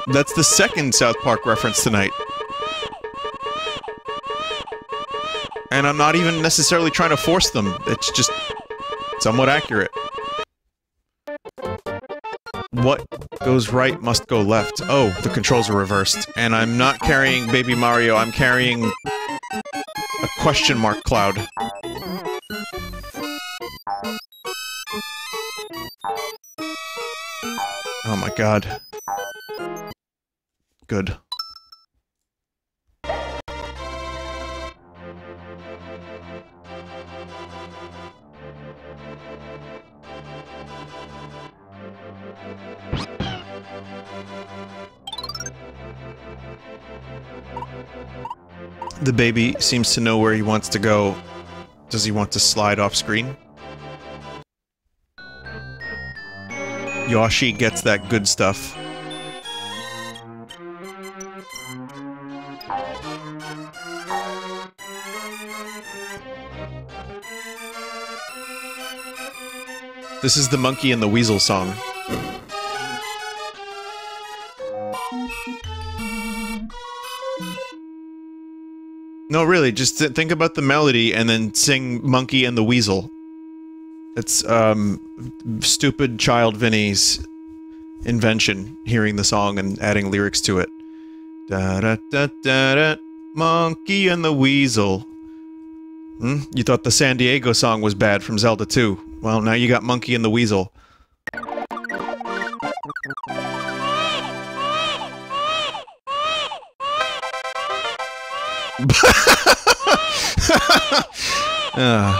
That's the second South Park reference tonight. And I'm not even necessarily trying to force them. It's just somewhat accurate. What goes right must go left. Oh, the controls are reversed. And I'm not carrying Baby Mario, I'm carrying a question mark cloud. Oh my god. Good. The baby seems to know where he wants to go. Does he want to slide off screen? Yoshi gets that good stuff. This is the Monkey and the Weasel song. No, really, just th think about the melody and then sing Monkey and the Weasel. It's, um, stupid child Vinny's invention, hearing the song and adding lyrics to it. Da da da da da, Monkey and the Weasel. Hmm? You thought the San Diego song was bad from Zelda 2. Well, now you got Monkey and the Weasel. Uh.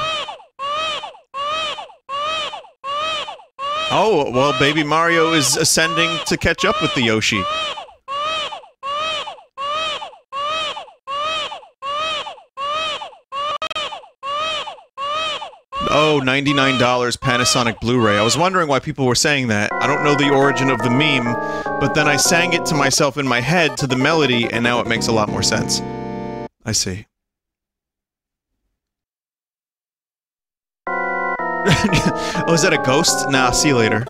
Oh, well, baby Mario is ascending to catch up with the Yoshi. Oh, $99 Panasonic Blu-ray. I was wondering why people were saying that. I don't know the origin of the meme, but then I sang it to myself in my head to the melody, and now it makes a lot more sense. I see. oh, is that a ghost? Nah, see you later.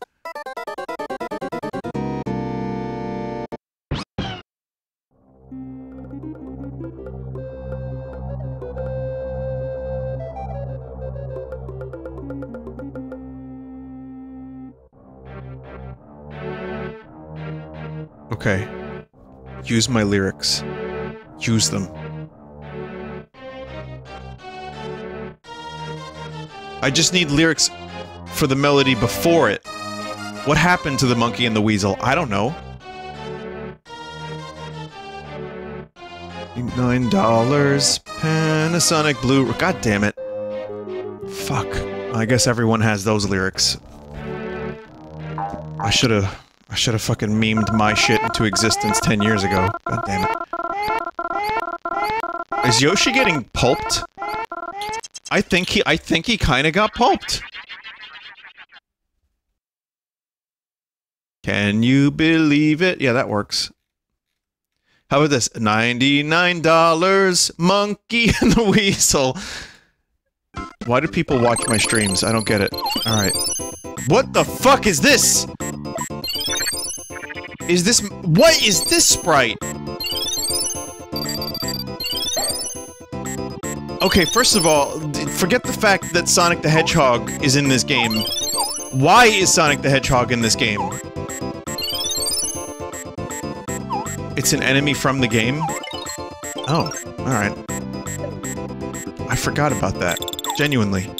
Okay. Use my lyrics. Use them. I just need lyrics for the melody before it. What happened to the monkey and the weasel? I don't know. Nine dollars. Panasonic Blue. God damn it. Fuck. I guess everyone has those lyrics. I should have. I should have fucking memed my shit into existence ten years ago. God damn it. Is Yoshi getting pulped? I think he. I think he kind of got pulped. Can you believe it? Yeah, that works. How about this? $99 Monkey and the Weasel. Why do people watch my streams? I don't get it. Alright. What the fuck is this? Is this- What is this sprite? Okay, first of all, forget the fact that Sonic the Hedgehog is in this game. Why is Sonic the Hedgehog in this game? It's an enemy from the game? Oh, alright. I forgot about that. Genuinely.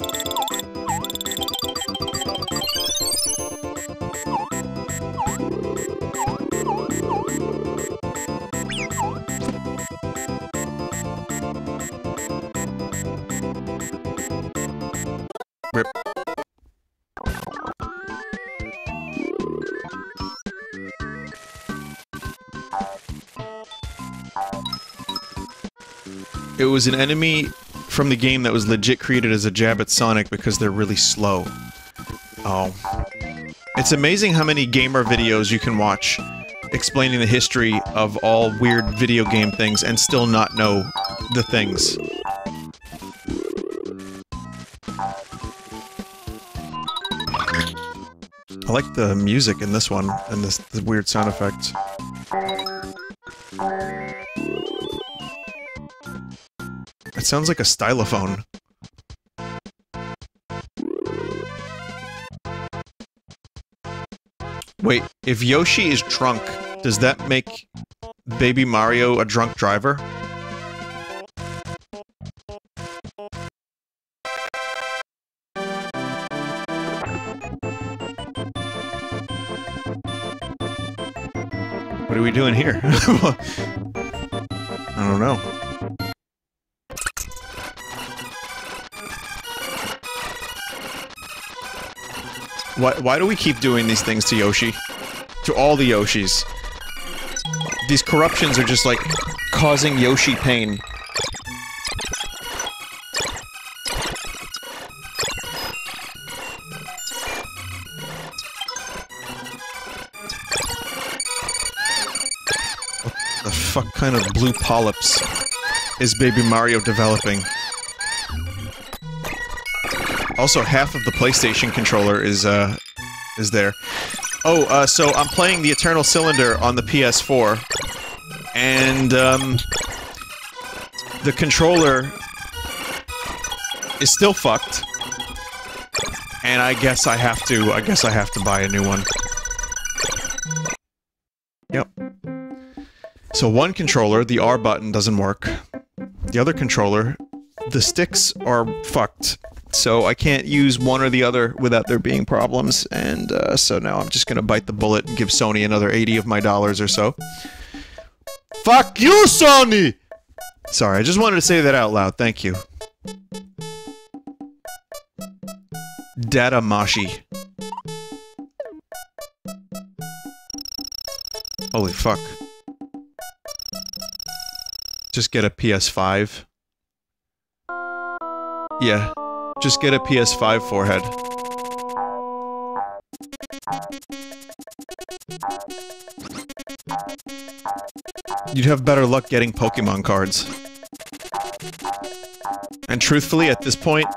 Was an enemy from the game that was legit created as a jab at Sonic because they're really slow. Oh. It's amazing how many gamer videos you can watch explaining the history of all weird video game things and still not know the things. I like the music in this one and this the weird sound effects. It sounds like a stylophone. Wait, if Yoshi is drunk, does that make Baby Mario a drunk driver? What are we doing here? I don't know. Why, why do we keep doing these things to Yoshi? To all the Yoshis. These corruptions are just like causing Yoshi pain. What the fuck kind of blue polyps is Baby Mario developing? Also, half of the PlayStation controller is, uh, is there. Oh, uh, so I'm playing the Eternal Cylinder on the PS4, and, um, the controller is still fucked, and I guess I have to, I guess I have to buy a new one. Yep. So one controller, the R button doesn't work. The other controller, the sticks are fucked. So I can't use one or the other without there being problems, and uh, so now I'm just gonna bite the bullet and give Sony another 80 of my dollars or so. Fuck you, Sony! Sorry, I just wanted to say that out loud, thank you. Data Mashi. Holy fuck. Just get a PS5. Yeah. Just get a PS5 forehead. You'd have better luck getting Pokemon cards. And truthfully, at this point,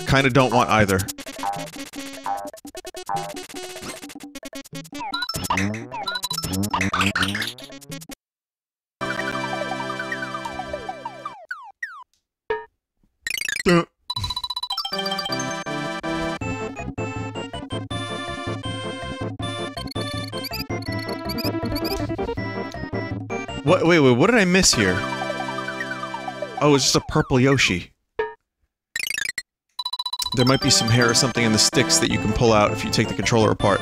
I kinda don't want either. What? Wait, wait. What did I miss here? Oh, it's just a purple Yoshi. There might be some hair or something in the sticks that you can pull out if you take the controller apart.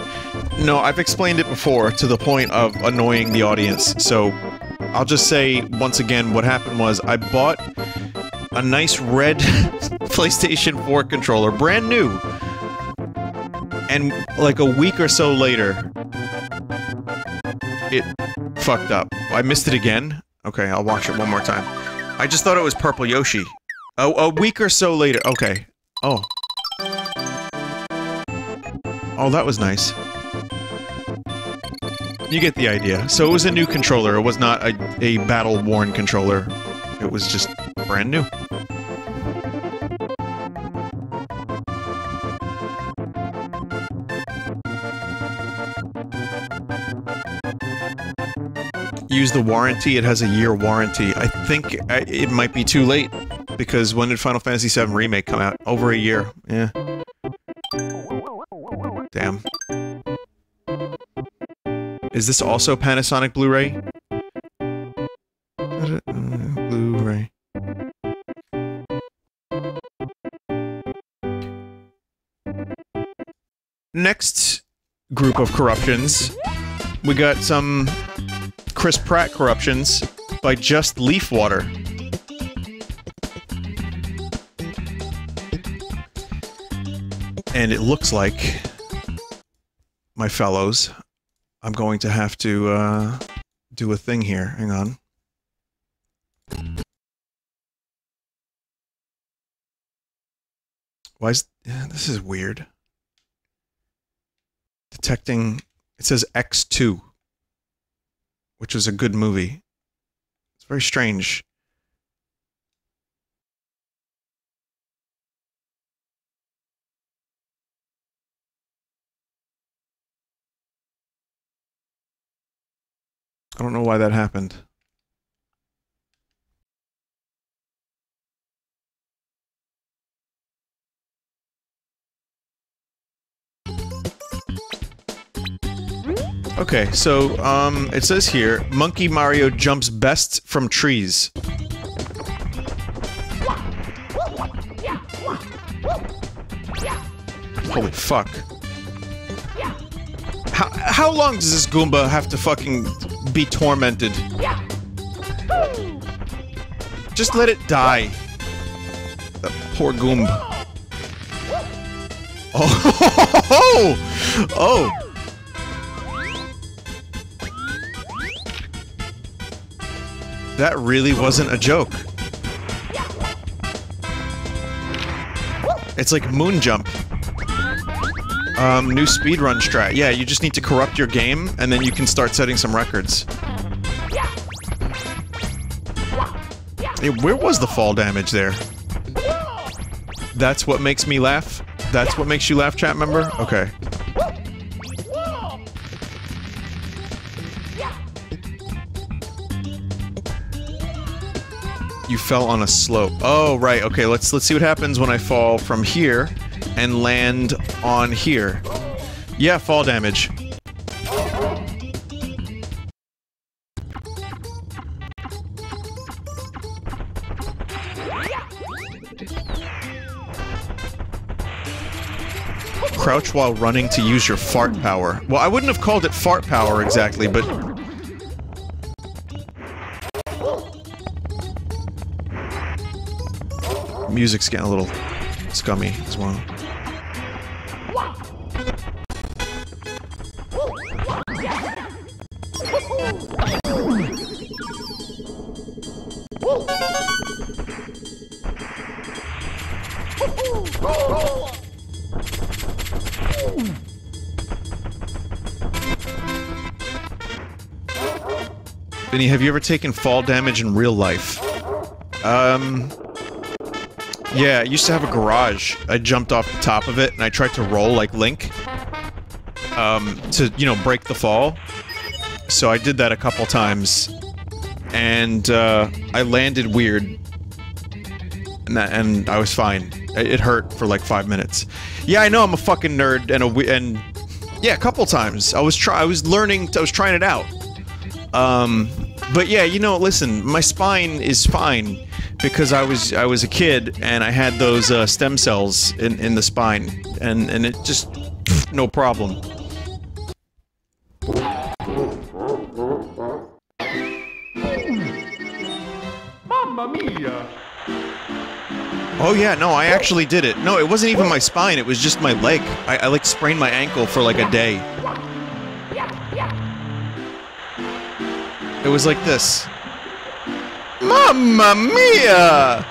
No, I've explained it before to the point of annoying the audience, so I'll just say once again what happened was I bought a nice red PlayStation 4 controller, brand new. And like a week or so later, it fucked up. I missed it again. Okay, I'll watch it one more time. I just thought it was Purple Yoshi. Oh, a week or so later. Okay. Oh. Oh, that was nice. You get the idea. So it was a new controller. It was not a, a battle-worn controller. It was just brand new. Use the warranty. It has a year warranty. I think uh, it might be too late because when did Final Fantasy VII Remake come out? Over a year. Yeah. Damn. Is this also Panasonic Blu-ray? Blu-ray. Next group of corruptions, we got some Chris Pratt corruptions by Just Leaf Water. And it looks like, my fellows, I'm going to have to uh, do a thing here. Hang on. Why is yeah, this is weird? Detecting it says X2, which was a good movie. It's very strange. I don't know why that happened. Okay, so, um, it says here, Monkey Mario jumps best from trees. Holy fuck. How, how long does this Goomba have to fucking be tormented? Just let it die. That poor Goomba. Oh, oh, That really wasn't a joke. It's like moon jump. Um, new speedrun strat. Yeah, you just need to corrupt your game, and then you can start setting some records. Hey, where was the fall damage there? That's what makes me laugh? That's what makes you laugh, chat member? Okay. Fell on a slope. Oh, right. Okay, let's let's see what happens when I fall from here and land on here. Yeah, fall damage. Crouch while running to use your fart power. Well, I wouldn't have called it fart power exactly, but music's getting a little scummy as well. Vinny, have you ever taken fall damage in real life? Um, yeah, I used to have a garage. I jumped off the top of it and I tried to roll like Link. Um, to, you know, break the fall. So I did that a couple times. And, uh, I landed weird. And, that, and I was fine. It hurt for like five minutes. Yeah, I know I'm a fucking nerd and a and yeah, a couple times. I was try I was learning. I was trying it out. Um, but yeah, you know, listen, my spine is fine because I was I was a kid and I had those uh, stem cells in in the spine and and it just no problem. Mamma mia! Oh yeah, no, I actually did it. No, it wasn't even my spine. It was just my leg. I, I like sprained my ankle for like a day. It was like this. Mamma mia!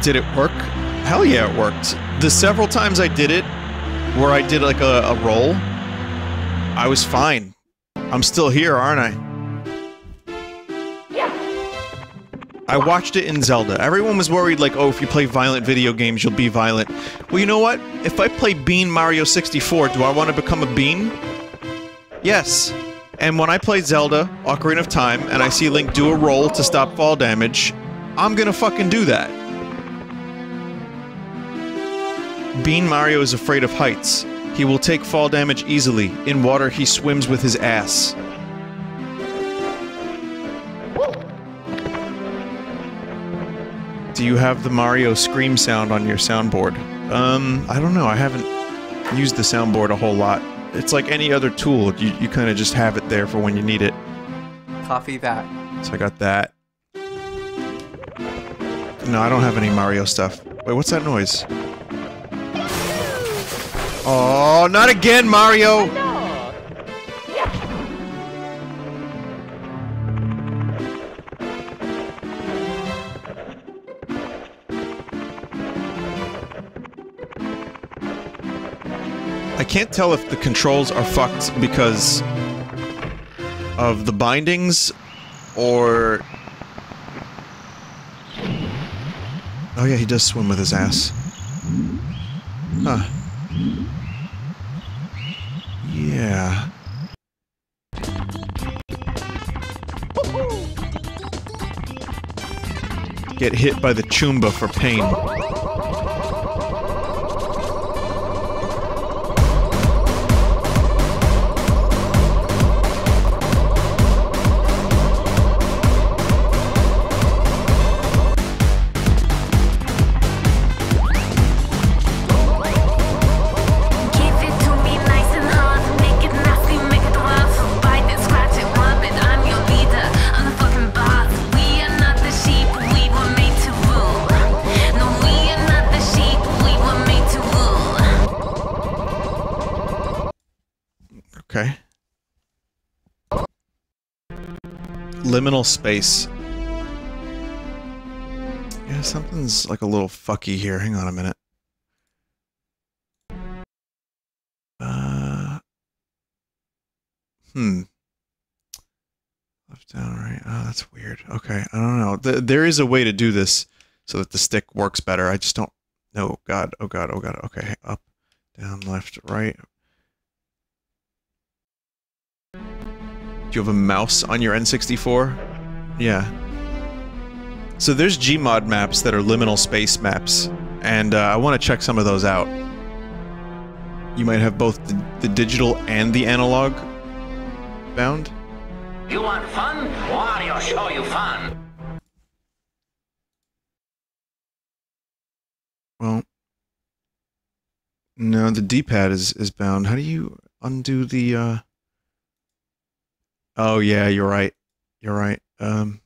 Did it work? Hell yeah, it worked. The several times I did it, where I did like a, a roll, I was fine. I'm still here, aren't I? I watched it in Zelda. Everyone was worried, like, oh, if you play violent video games, you'll be violent. Well, you know what? If I play Bean Mario 64, do I want to become a bean? Yes. And when I play Zelda, Ocarina of Time, and I see Link do a roll to stop fall damage, I'm gonna fucking do that. Bean Mario is afraid of heights. He will take fall damage easily. In water, he swims with his ass. Do you have the Mario scream sound on your soundboard? Um, I don't know. I haven't used the soundboard a whole lot. It's like any other tool. You, you kind of just have it there for when you need it. Copy that. So I got that. No, I don't have any Mario stuff. Wait, what's that noise? Oh, not again, Mario! Can't tell if the controls are fucked because of the bindings or... Oh yeah, he does swim with his ass. Huh. Yeah. Get hit by the Chumba for pain. Liminal space. Yeah, something's like a little fucky here. Hang on a minute. Uh. Hmm. Left, down, right. Oh, that's weird. Okay, I don't know. Th there is a way to do this so that the stick works better. I just don't. No, God. Oh, God. Oh, God. Okay, up, down, left, right. You have a mouse on your N64? Yeah. So there's Gmod maps that are liminal space maps, and uh, I want to check some of those out. You might have both the, the digital and the analog bound. You want fun? Wario show you fun. Well, no, the D-pad is is bound. How do you undo the? uh... Oh yeah, you're right. You're right. Um,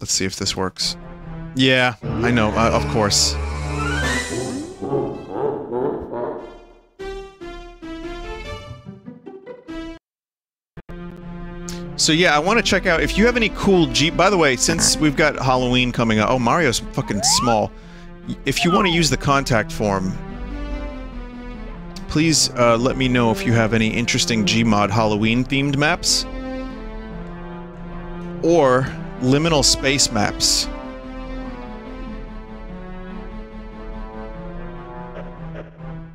let's see if this works. Yeah, I know. Uh, of course. So yeah, I want to check out if you have any cool Jeep. By the way, since we've got Halloween coming up, oh Mario's fucking small. If you want to use the contact form, please uh, let me know if you have any interesting Gmod Halloween themed maps or liminal space maps.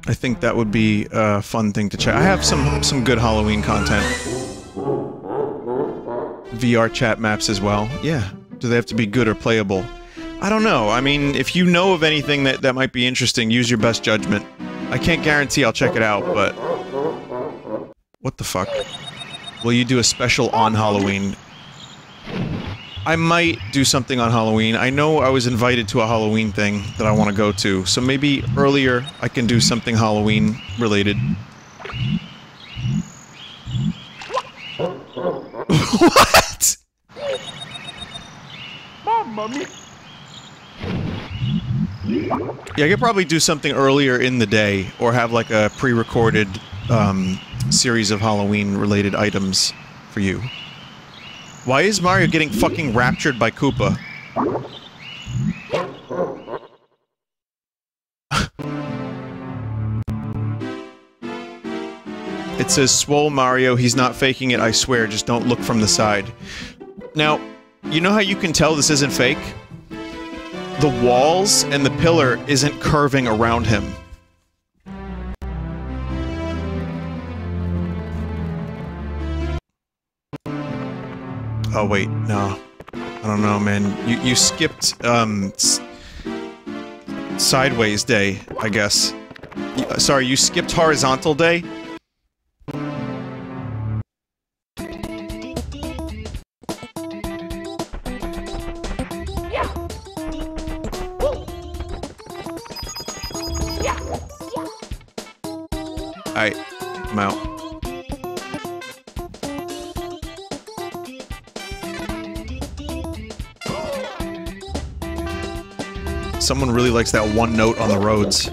I think that would be a fun thing to check. I have some some good Halloween content. VR chat maps as well. Yeah. Do they have to be good or playable? I don't know. I mean, if you know of anything that, that might be interesting, use your best judgment. I can't guarantee I'll check it out, but... What the fuck? Will you do a special on Halloween? I might do something on Halloween. I know I was invited to a Halloween thing that I want to go to, so maybe earlier I can do something Halloween related. what? Mamma mia! Yeah, I could probably do something earlier in the day, or have like a pre-recorded um, series of Halloween-related items for you. Why is Mario getting fucking raptured by Koopa? it says, Swole Mario, he's not faking it, I swear, just don't look from the side. Now, you know how you can tell this isn't fake? The walls and the pillar isn't curving around him. Oh wait, no. I don't know, man. You you skipped um sideways day, I guess. Sorry, you skipped horizontal day. Someone really likes that one note on the roads.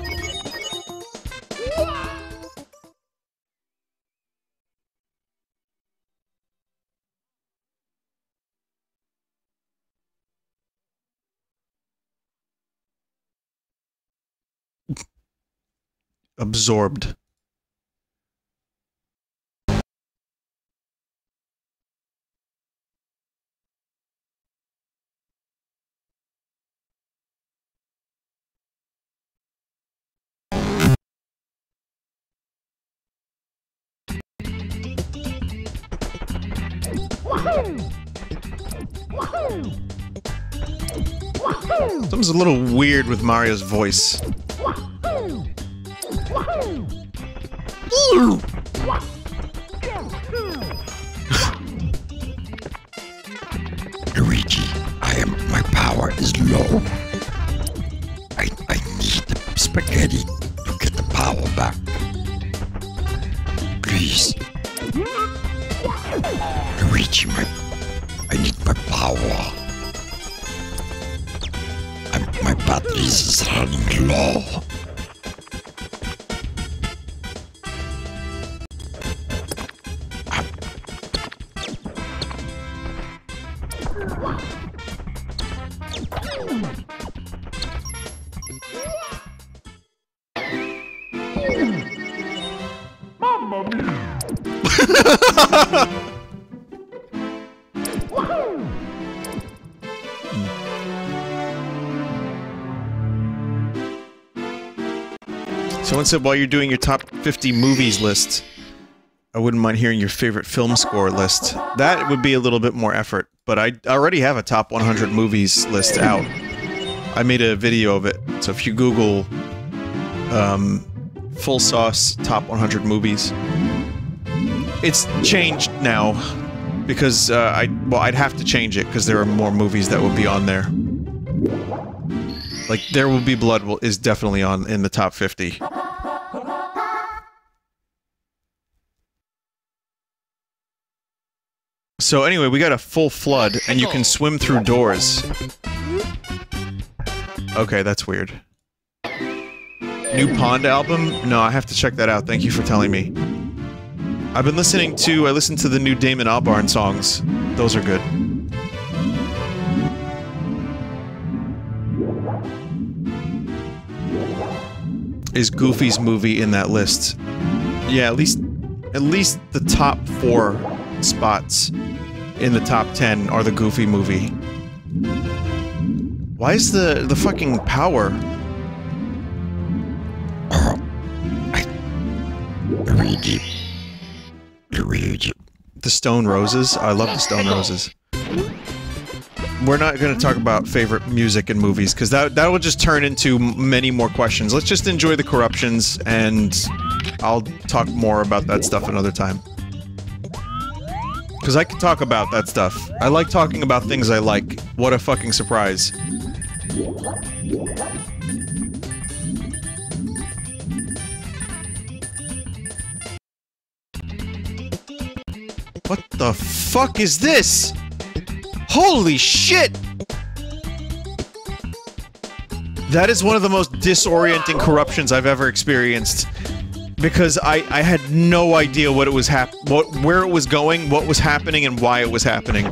Absorbed. Little weird with Mario's voice. Luigi, I am. My power is low. I I need the spaghetti to get the power back. Please, Luigi, my. I need my power. Batteries is running low. Said while you're doing your top 50 movies list, I wouldn't mind hearing your favorite film score list. That would be a little bit more effort, but I already have a top 100 movies list out. I made a video of it, so if you Google um, Full Sauce Top 100 Movies, it's changed now because uh, I well I'd have to change it because there are more movies that would be on there. Like There Will Be Blood will, is definitely on in the top 50. So anyway, we got a full flood, and you can swim through doors. Okay, that's weird. New Pond album? No, I have to check that out. Thank you for telling me. I've been listening to, I listened to the new Damon Albarn songs. Those are good. Is Goofy's movie in that list? Yeah, at least, at least the top four spots in the top ten are the Goofy movie. Why is the, the fucking power? The Stone Roses? I love the Stone Roses. We're not going to talk about favorite music and movies, because that, that will just turn into many more questions. Let's just enjoy the corruptions, and I'll talk more about that stuff another time. Because I can talk about that stuff. I like talking about things I like. What a fucking surprise. What the fuck is this? Holy shit! That is one of the most disorienting corruptions I've ever experienced. Because I, I had no idea what it was hap- what where it was going, what was happening, and why it was happening.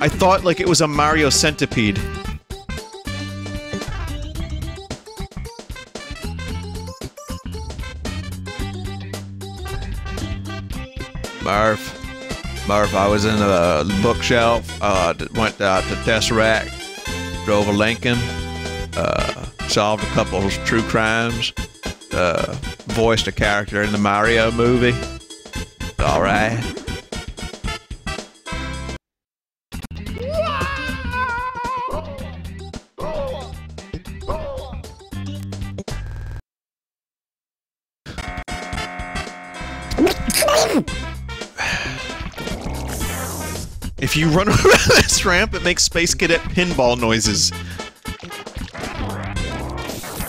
I thought like it was a Mario centipede. Murph. Murph, I was in the bookshelf, uh, went out to Tesseract, drove a Lincoln, uh, solved a couple of true crimes, uh, voiced a character in the Mario movie. All right. If you run around this ramp, it makes Space Cadet pinball noises.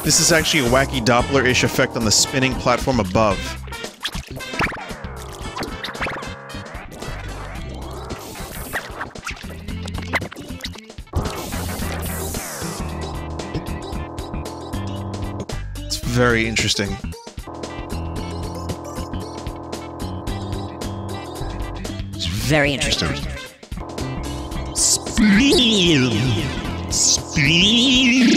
This is actually a wacky Doppler-ish effect on the spinning platform above. It's very interesting. It's very interesting. Spleen. Spleen.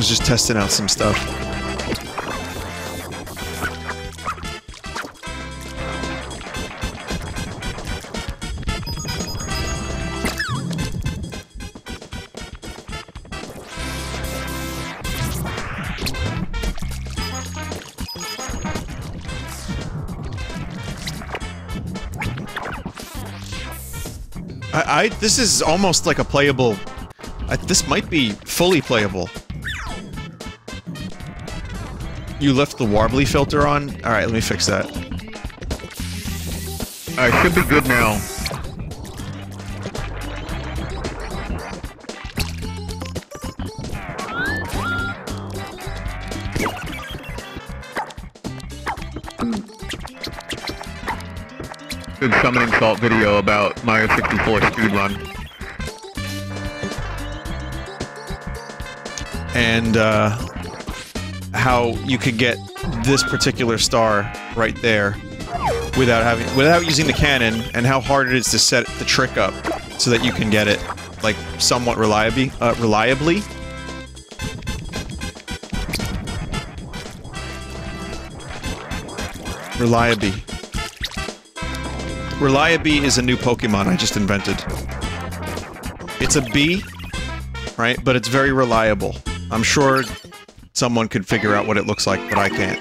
Was just testing out some stuff. I, I this is almost like a playable. I, this might be fully playable. You left the warbly filter on? Alright, let me fix that. Alright, should be good now. Good Summoning Salt video about Mario 64 speedrun. And, uh, how you could get this particular star right there without having without using the cannon and how hard it is to set the trick up so that you can get it like somewhat reliably uh, reliably Reliably. Reliably is a new Pokemon I just invented. It's a bee, right? But it's very reliable. I'm sure someone could figure out what it looks like, but I can't.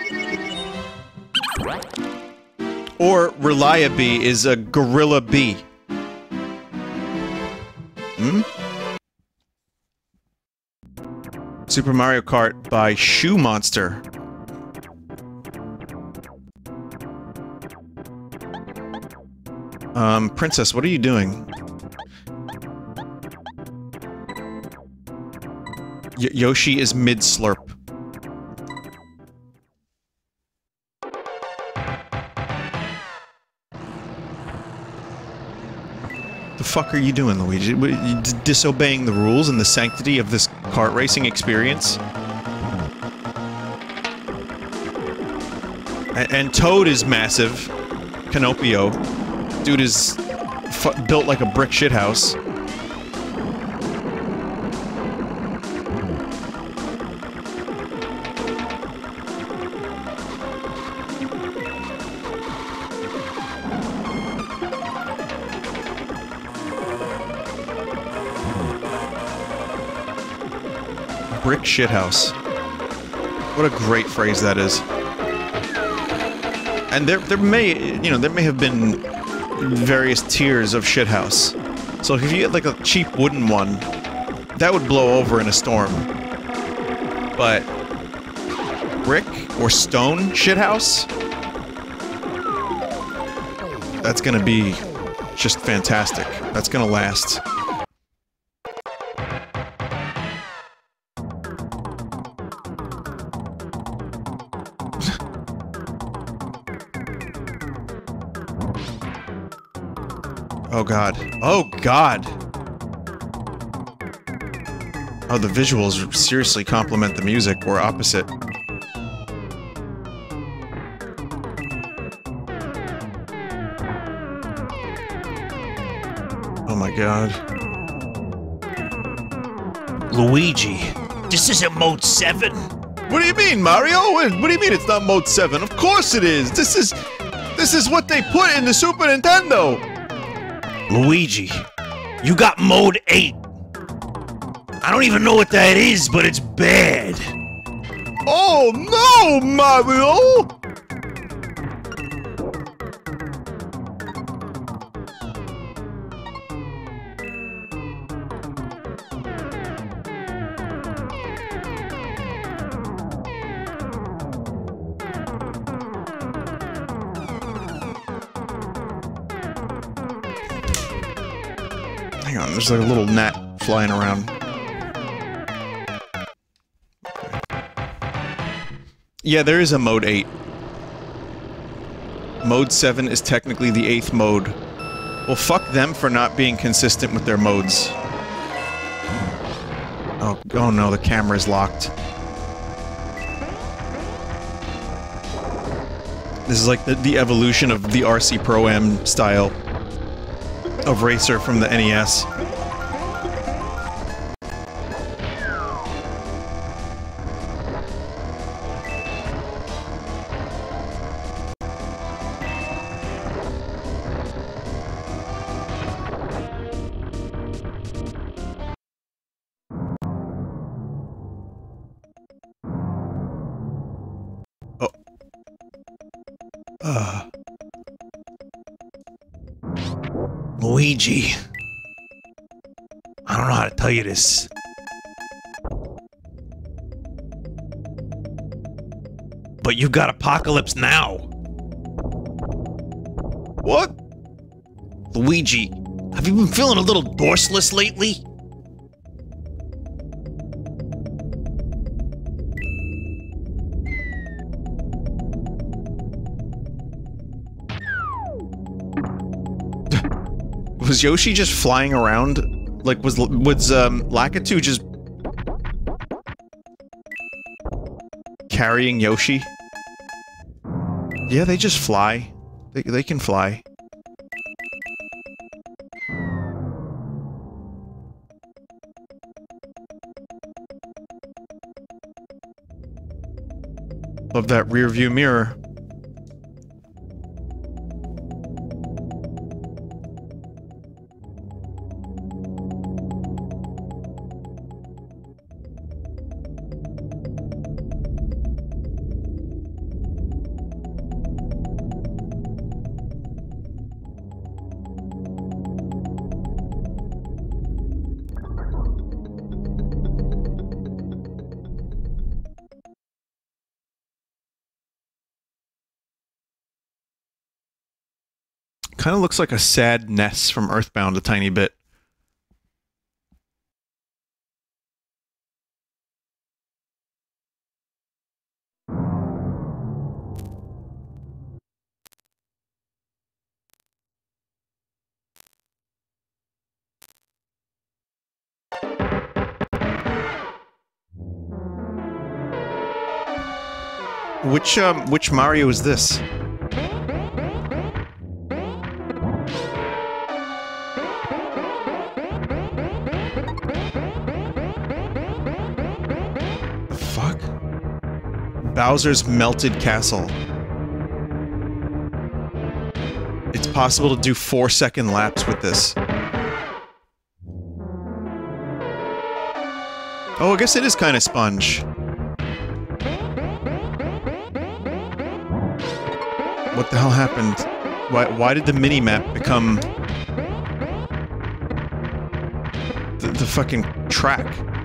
Or Reliabee is a gorilla bee. Hmm? Super Mario Kart by Shoe Monster. Um, Princess, what are you doing? Y Yoshi is mid-slurp. Fuck are you doing, Luigi? Disobeying the rules and the sanctity of this kart racing experience? A- and Toad is massive. Pinocchio. Dude is built like a brick shithouse. Brick shithouse. What a great phrase that is. And there, there may, you know, there may have been various tiers of shithouse. So if you had like a cheap wooden one, that would blow over in a storm. But brick or stone shithouse, that's gonna be just fantastic. That's gonna last. God. Oh god! Oh, the visuals seriously complement the music, or opposite. Oh my god. Luigi, this isn't mode 7. What do you mean, Mario? What, what do you mean it's not mode 7? Of course it is! This is... This is what they put in the Super Nintendo! Luigi, you got mode 8. I don't even know what that is, but it's bad. Oh no, Mario! Like a little gnat flying around. Yeah, there is a mode 8. Mode 7 is technically the 8th mode. Well, fuck them for not being consistent with their modes. Oh, oh no, the camera's locked. This is like the, the evolution of the RC Pro-Am style of racer from the NES. How to tell you this. But you've got Apocalypse Now. What? Luigi, have you been feeling a little dorseless lately? Was Yoshi just flying around? Like, was was um, Lakitu just carrying Yoshi? Yeah, they just fly. They they can fly. Love that rear view mirror. kind of looks like a sad Ness from Earthbound a tiny bit. Which um, which Mario is this? Bowser's Melted Castle. It's possible to do four second laps with this. Oh, I guess it is kind of sponge. What the hell happened? Why, why did the mini-map become... The, the fucking track?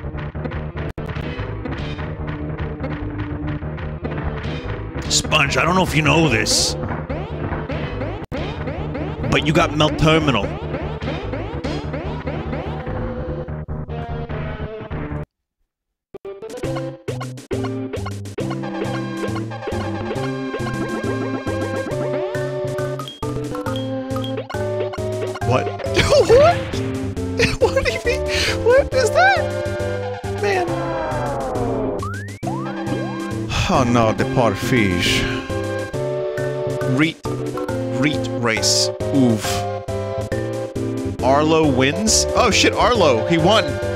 Sponge, I don't know if you know this, but you got Melt Terminal. The Reet. Reet race. Oof. Arlo wins? Oh shit, Arlo! He won!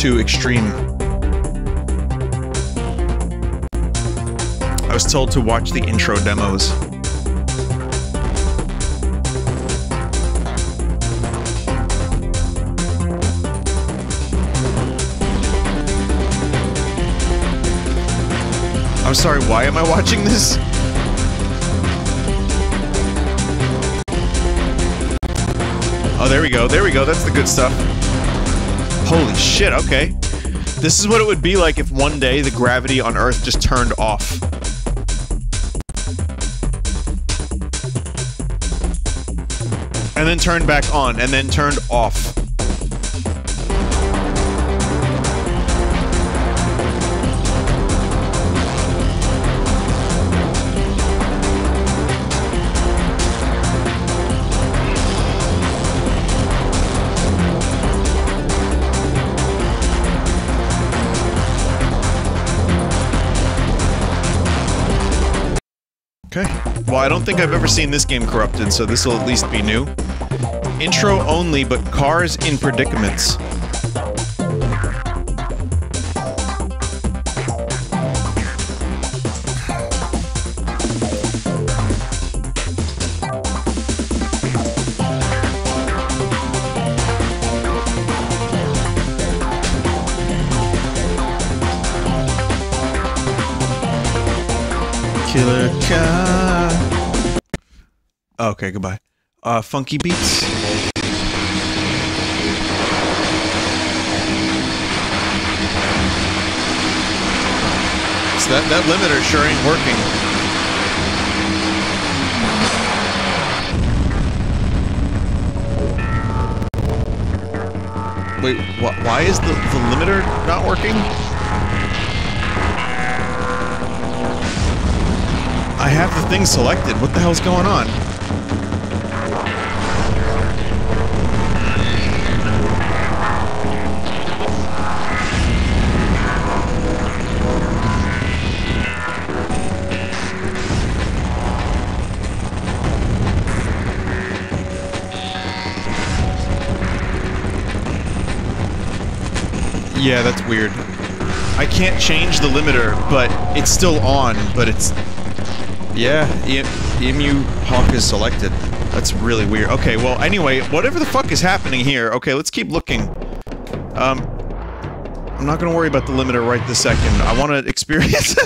2 Extreme. I was told to watch the intro demos. I'm sorry, why am I watching this? Oh, there we go. There we go. That's the good stuff. Holy shit, okay. This is what it would be like if one day the gravity on Earth just turned off. And then turned back on, and then turned off. I don't think I've ever seen this game corrupted, so this will at least be new. Intro only, but cars in predicaments. Killer car. Okay, goodbye. Uh, funky beats. So that, that limiter sure ain't working. Wait, wh why is the, the limiter not working? I have the thing selected. What the hell's going on? Yeah, that's weird. I can't change the limiter, but it's still on, but it's... Yeah, EMU Hawk is selected. That's really weird. Okay, well, anyway, whatever the fuck is happening here, okay, let's keep looking. Um, I'm not gonna worry about the limiter right this second. I want to experience...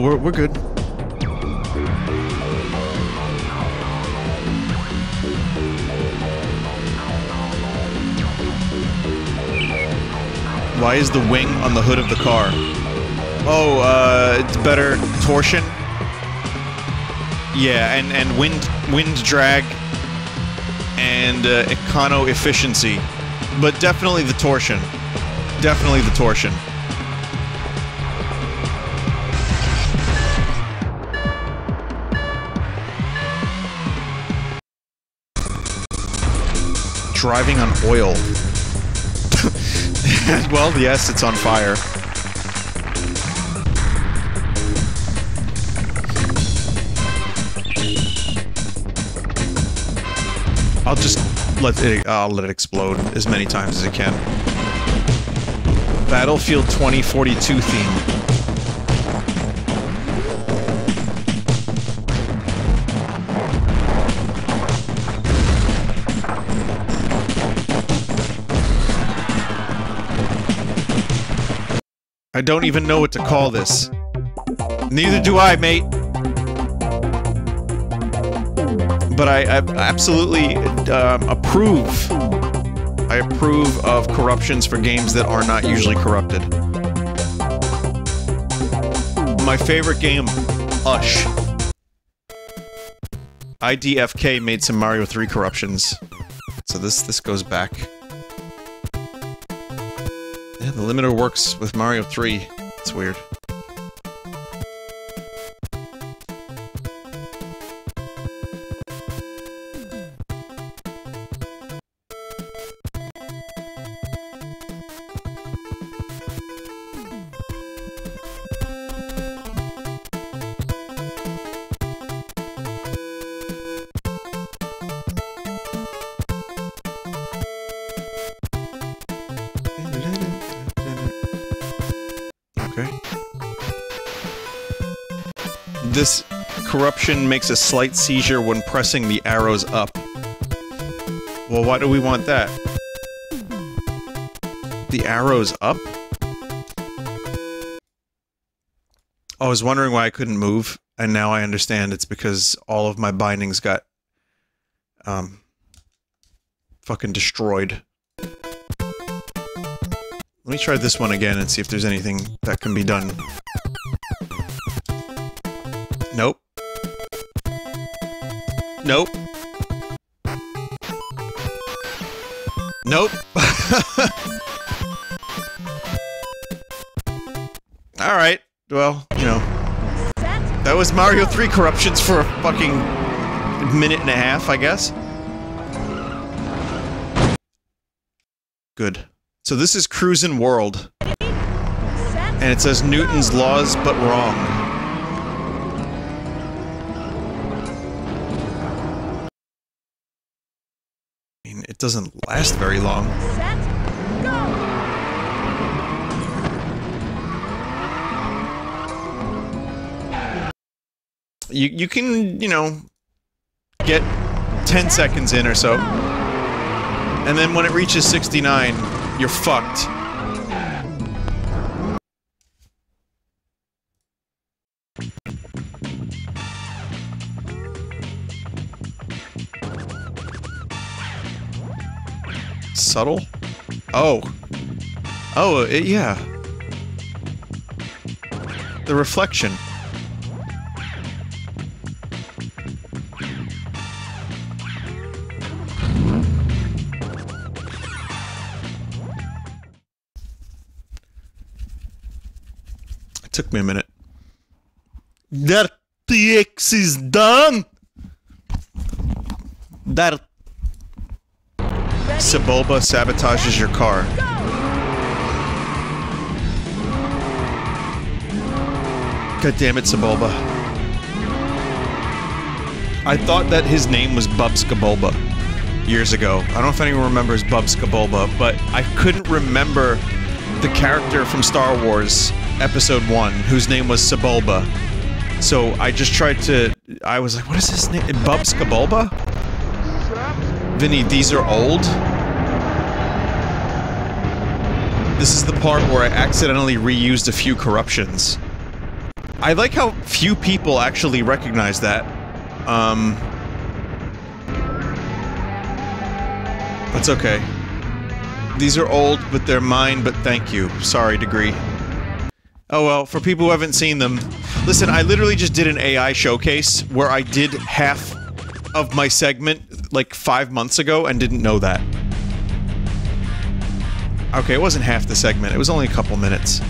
we're, we're good. Why is the wing on the hood of the car? Oh, uh, it's better torsion. Yeah, and and wind wind drag and uh, econo efficiency, but definitely the torsion. Definitely the torsion. Driving on oil. well, yes, it's on fire. I'll just let it, I'll let it explode as many times as it can. Battlefield 2042 theme. I don't even know what to call this. Neither do I, mate. But I, I absolutely um, approve. I approve of corruptions for games that are not usually corrupted. My favorite game, Ush. IDFK made some Mario 3 corruptions. So this this goes back. The limiter works with Mario 3. It's weird. This corruption makes a slight seizure when pressing the arrows up. Well, why do we want that? The arrows up? I was wondering why I couldn't move, and now I understand it's because all of my bindings got, um, fucking destroyed. Let me try this one again and see if there's anything that can be done. Nope. Nope. Alright. Well, you know. That was Mario 3 corruptions for a fucking minute and a half, I guess. Good. So this is Cruis'n World. And it says Newton's laws, but wrong. It doesn't last very long. You, you can, you know, get 10 seconds in or so. And then when it reaches 69, you're fucked. Subtle? Oh. Oh, uh, it, yeah. The reflection. It took me a minute. That TX is done! That Sebulba sabotages your car. God damn it, Sebulba. I thought that his name was Bubs Kabulba years ago. I don't know if anyone remembers Bubs Kabulba, but I couldn't remember the character from Star Wars Episode 1, whose name was Sebulba. So I just tried to... I was like, what is his name? Bubs Kabulba? Vinny, these are old? This is the part where I accidentally reused a few corruptions. I like how few people actually recognize that. Um... That's okay. These are old, but they're mine, but thank you. Sorry, Degree. Oh well, for people who haven't seen them, listen, I literally just did an AI showcase where I did half of my segment like five months ago and didn't know that. Okay, it wasn't half the segment, it was only a couple minutes.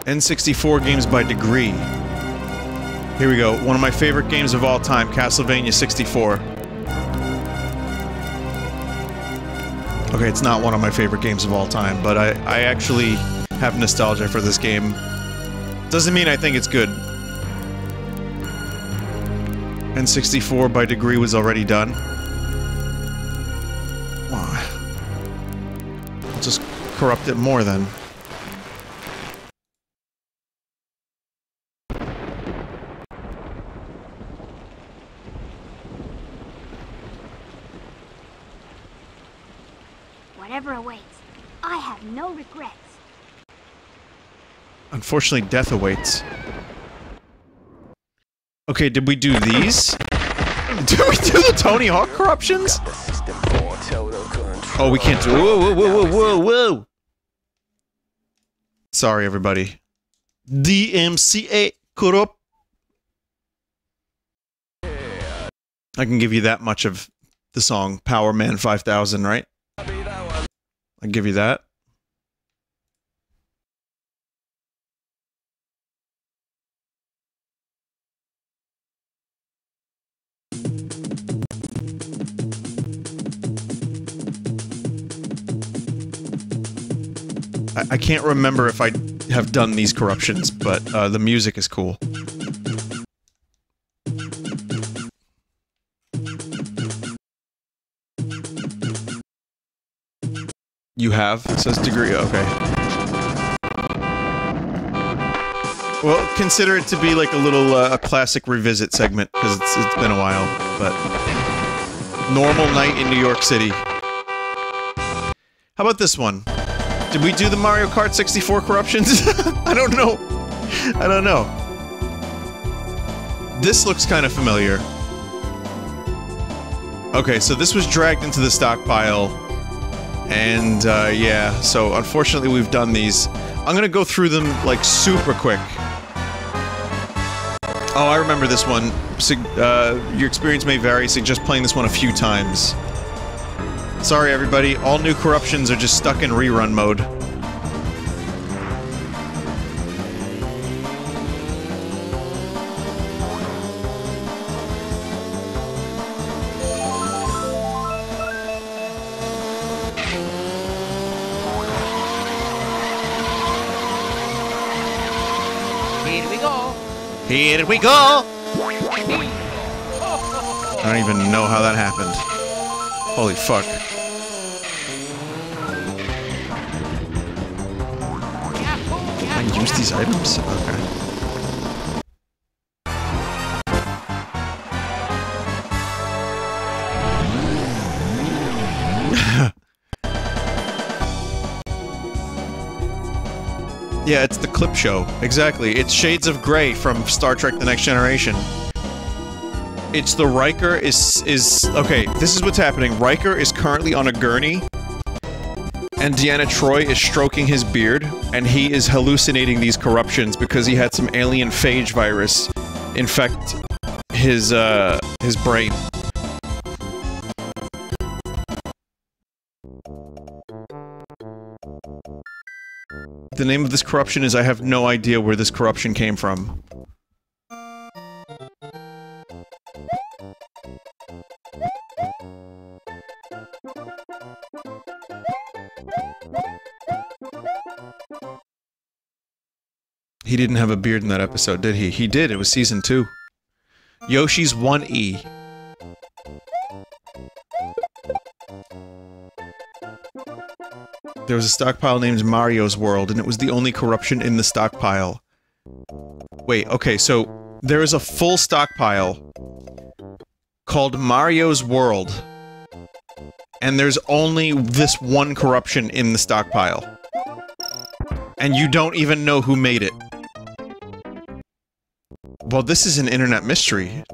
N64 games by Degree. Here we go, one of my favorite games of all time, Castlevania 64. Okay, it's not one of my favorite games of all time, but I, I actually have nostalgia for this game. Doesn't mean I think it's good. N64 by Degree was already done. Corrupt it more then. Whatever awaits, I have no regrets. Unfortunately, death awaits. Okay, did we do these? Did we do the Tony Hawk corruptions? Oh, we can't do- whoa, whoa, whoa, whoa, whoa, whoa! Sorry, everybody. DMCA corrupt. I can give you that much of the song Powerman 5000, right? I give you that. I, I can't remember if I have done these corruptions, but uh, the music is cool. You have? It says degree, okay. Well, consider it to be like a little, uh, a classic revisit segment, because it's, it's been a while, but... Normal night in New York City. How about this one? Did we do the Mario Kart 64 corruptions? I don't know. I don't know. This looks kind of familiar. Okay, so this was dragged into the stockpile. And, uh, yeah, so unfortunately we've done these. I'm gonna go through them, like, super quick. Oh, I remember this one. Uh, your experience may vary, suggest playing this one a few times. Sorry, everybody. All new corruptions are just stuck in rerun mode. Here we go. Here we go! I don't even know how that happened. Holy fuck. Use these items? Okay. Yeah, it's the clip show. Exactly. It's Shades of Gray from Star Trek The Next Generation. It's the Riker is is okay, this is what's happening. Riker is currently on a gurney and Deanna Troi is stroking his beard and he is hallucinating these corruptions because he had some alien phage virus infect his uh his brain. The name of this corruption is I have no idea where this corruption came from. He didn't have a beard in that episode, did he? He did, it was season 2. Yoshi's 1E. There was a stockpile named Mario's World, and it was the only corruption in the stockpile. Wait, okay, so there is a full stockpile called Mario's World, and there's only this one corruption in the stockpile. And you don't even know who made it. Well, this is an internet mystery.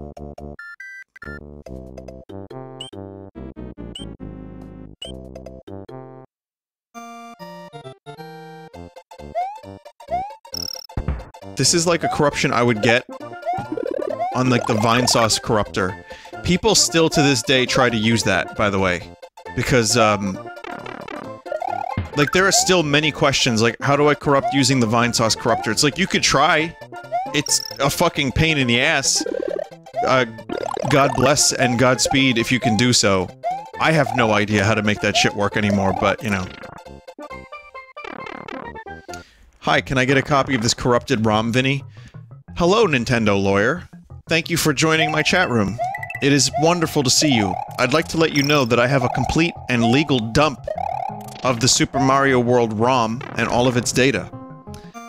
This is like a corruption I would get on like the Vinesauce Corruptor. People still to this day try to use that, by the way. Because, um... Like, there are still many questions, like, how do I corrupt using the Vinesauce Corruptor? It's like, you could try, it's a fucking pain in the ass. Uh, God bless and Godspeed if you can do so. I have no idea how to make that shit work anymore, but, you know. Hi, can I get a copy of this corrupted ROM, Vinny? Hello, Nintendo lawyer. Thank you for joining my chat room. It is wonderful to see you. I'd like to let you know that I have a complete and legal dump of the Super Mario World ROM and all of its data.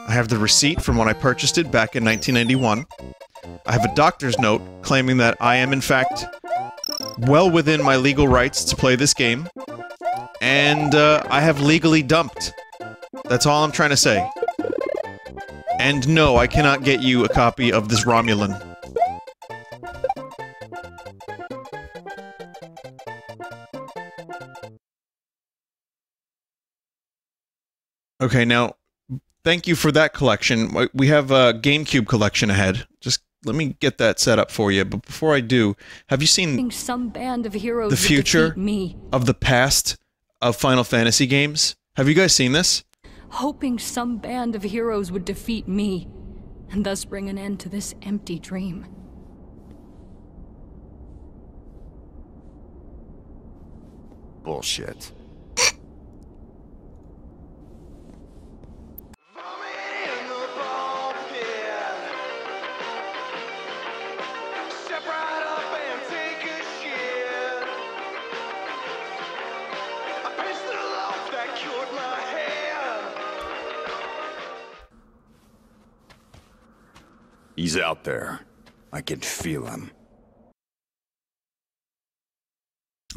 I have the receipt from when I purchased it back in 1991. I have a doctor's note claiming that I am in fact well within my legal rights to play this game. And uh, I have legally dumped. That's all I'm trying to say. And no, I cannot get you a copy of this Romulan. Okay, now, thank you for that collection. We- We have a GameCube collection ahead. Just let me get that set up for you. But before I do, have you seen some band of heroes the future me, of the past of Final Fantasy games? Have you guys seen this? hoping some band of heroes would defeat me, and thus bring an end to this empty dream. Bullshit. He's out there. I can feel him.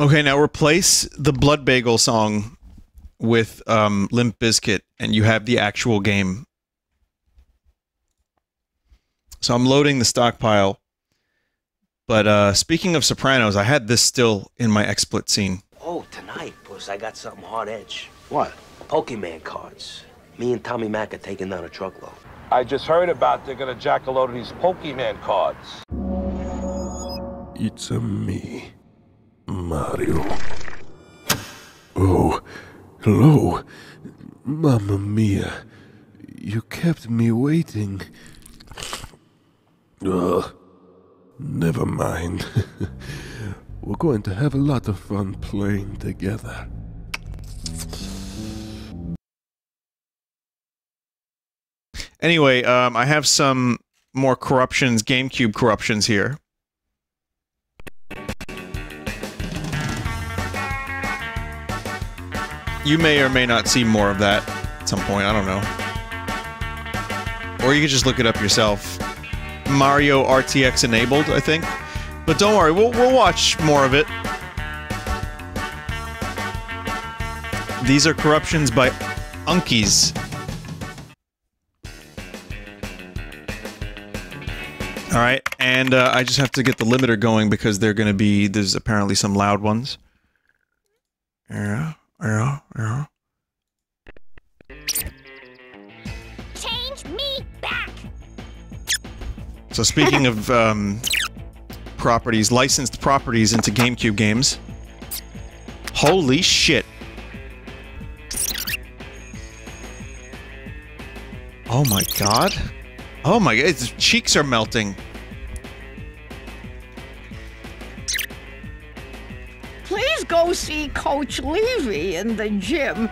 Okay, now replace the Blood Bagel song with um, Limp Bizkit, and you have the actual game. So I'm loading the stockpile. But uh, speaking of Sopranos, I had this still in my XSplit scene. Oh, tonight, Puss, I got something hard edge. What? Pokemon cards. Me and Tommy Mac are taking down a truckload. I just heard about they're gonna jack a load of these Pokemon cards. It's a me, Mario. Oh, hello. Mamma mia. You kept me waiting. Ugh. Never mind. We're going to have a lot of fun playing together. Anyway, um, I have some more corruptions, GameCube corruptions here. You may or may not see more of that at some point, I don't know. Or you could just look it up yourself. Mario RTX enabled, I think. But don't worry, we'll, we'll watch more of it. These are corruptions by Unkies. All right, and uh, I just have to get the limiter going because they're going to be. There's apparently some loud ones. Yeah, yeah, yeah. Change me back! So speaking of um, properties, licensed properties into GameCube games. Holy shit! Oh my god! Oh my god, his cheeks are melting. Please go see Coach Levy in the gym.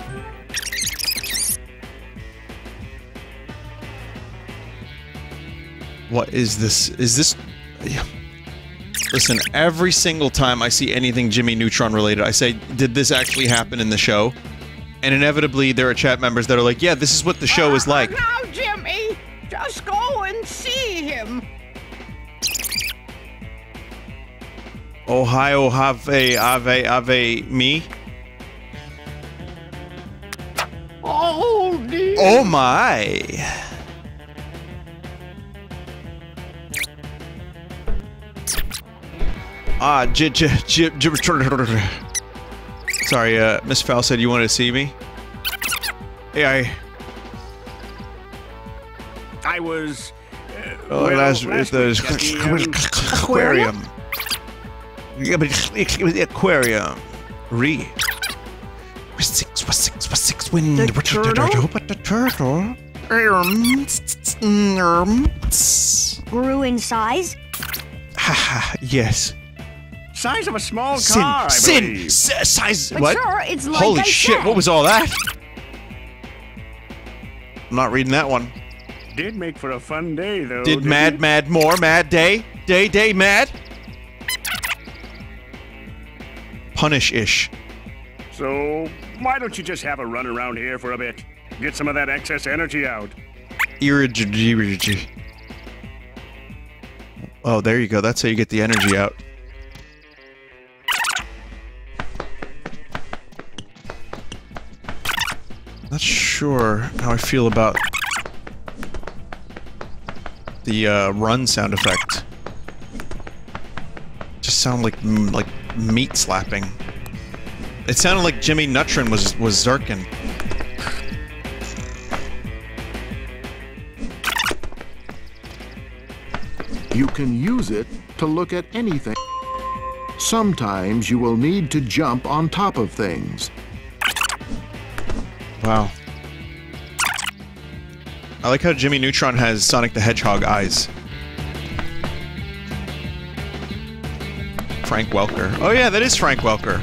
What is this? Is this... Yeah. Listen, every single time I see anything Jimmy Neutron related, I say, did this actually happen in the show? And inevitably, there are chat members that are like, yeah, this is what the show is like. Now, Jimmy, just go and see him. Ohio have ave ave me. Oh, dear. Oh my. Ah, j j j j Sorry, uh, Miss Fowl said you wanted to see me. Hey, I. I was. Uh, Oh, well, that's last the week the, um, aquarium. Yeah, but it was the aquarium. Re. Was six, was six, was six wind. The But the turtle? But the turtle. Um, um. Grew in size? Ha ha. Yes. Size of a small Sin. car, I Sin. believe. S- size. But what? sir, it's like Holy I shit! said. What was all that? I'm not reading that one. Did make for a fun day, though. Did mad, it? mad, more, mad, day, day, day, mad? Punish ish. So, why don't you just have a run around here for a bit? Get some of that excess energy out. Irrigi. Oh, there you go. That's how you get the energy out. Not sure how I feel about the uh, run sound effect. Just sound like like meat slapping. It sounded like Jimmy Neutron was was Zerkin. You can use it to look at anything. Sometimes you will need to jump on top of things. Wow. I like how Jimmy Neutron has Sonic the Hedgehog eyes. Frank Welker. Oh yeah, that is Frank Welker.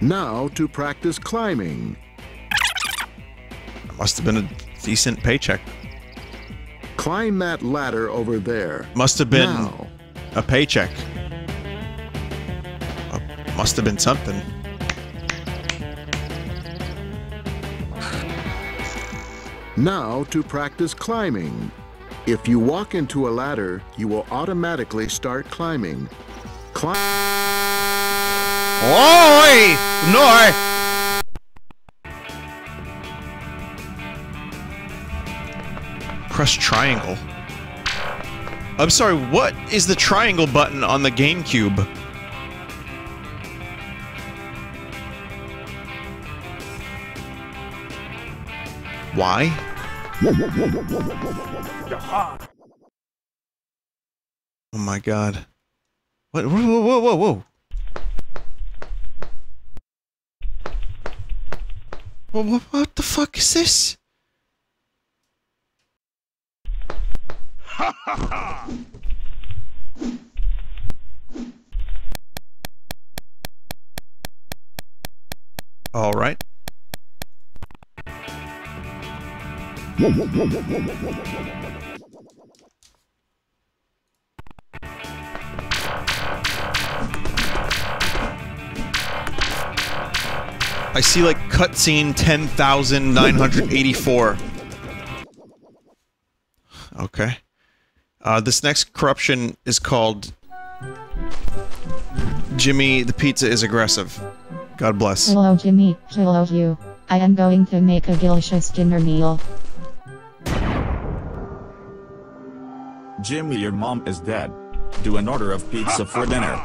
Now to practice climbing. Must have been a decent paycheck. Climb that ladder over there. Must have been Now. a paycheck. Uh, must have been something. Now to practice climbing. If you walk into a ladder, you will automatically start climbing. Climb. Oi! No! Press triangle. I'm sorry, what is the triangle button on the GameCube? Why? Oh my god. What? Whoa, whoa, whoa, whoa, what, what the fuck is this? Ha ha ha! All right. I see like cutscene 10,984. Okay. Uh, this next corruption is called Jimmy the Pizza is Aggressive. God bless. Hello Jimmy, hello you. I am going to make a delicious dinner meal. Jimmy, your mom is dead. Do an order of pizza for dinner.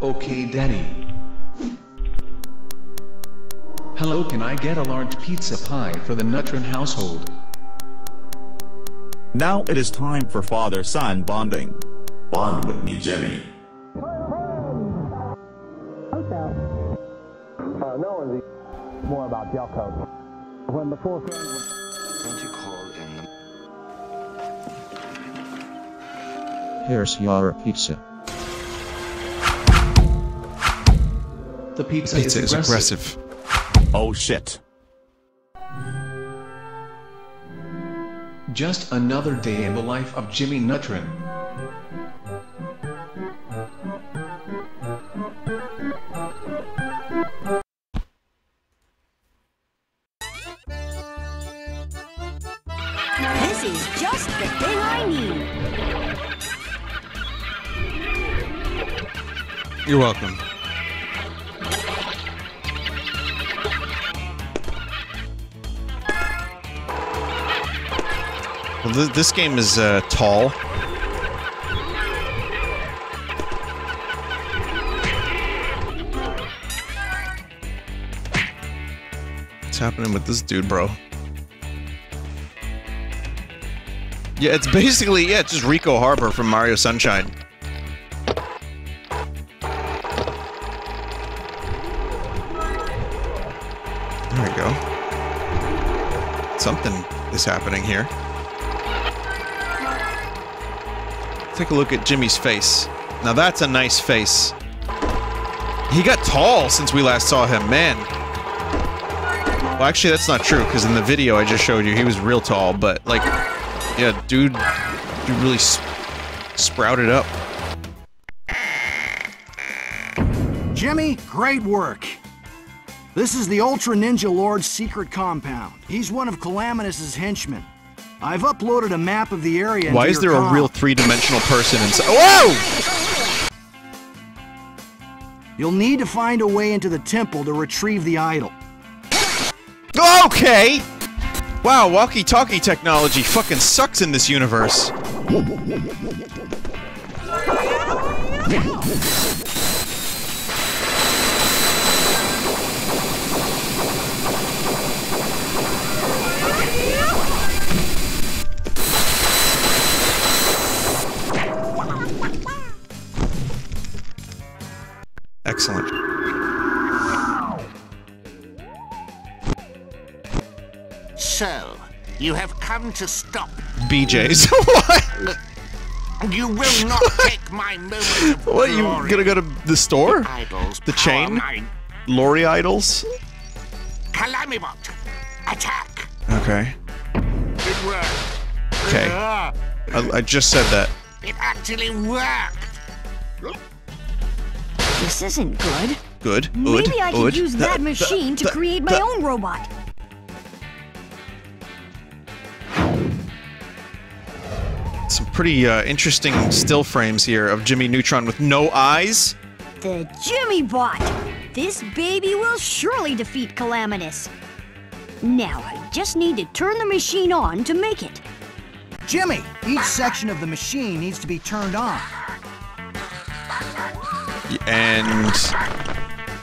Okay, Daddy. Hello, can I get a large pizza pie for the Neutron household? Now it is time for father-son bonding. Bond with me, Jimmy. Uh, no one's more about gel coat. When the fourth round Here's your pizza. the pizza, Pizza is is aggressive. aggressive. Oh shit. Just another day in the life of Jimmy Neutron. This is just the thing I need. You're welcome. Well, th this game is uh, tall. What's happening with this dude, bro? Yeah, it's basically, yeah, it's just Ricco Harbor from Mario Sunshine. Is happening here. Take a look at Jimmy's face. Now that's a nice face. He got tall since we last saw him, man. Well, actually, that's not true, because in the video I just showed you, he was real tall, but, like, yeah, dude, dude really sp sprouted up. Jimmy, great work. This is the Ultra Ninja Lord's secret compound. He's one of Calamitous's henchmen. I've uploaded a map of the area. Why is there a real three-dimensional person inside? Whoa! You'll need to find a way into the temple to retrieve the idol. Okay! Wow, walkie-talkie technology fucking sucks in this universe. Excellent. So, you have come to stop. BJ's. what? You will not take my moment What, you gonna go to the store? Idols The chain? mine. Lori Idols? Calamibot, attack! Okay. It worked. Okay. Ah, I, I just said that. It actually worked. This isn't good. Good. Maybe Good. I could good. use The- that the- machine to the- create my the- own robot. Some pretty uh, interesting still frames here of Jimmy Neutron with no eyes. The Jimmy Bot. This baby will surely defeat Calamitous. Now I just need to turn the machine on to make it. Jimmy, each section of the machine needs to be turned on. And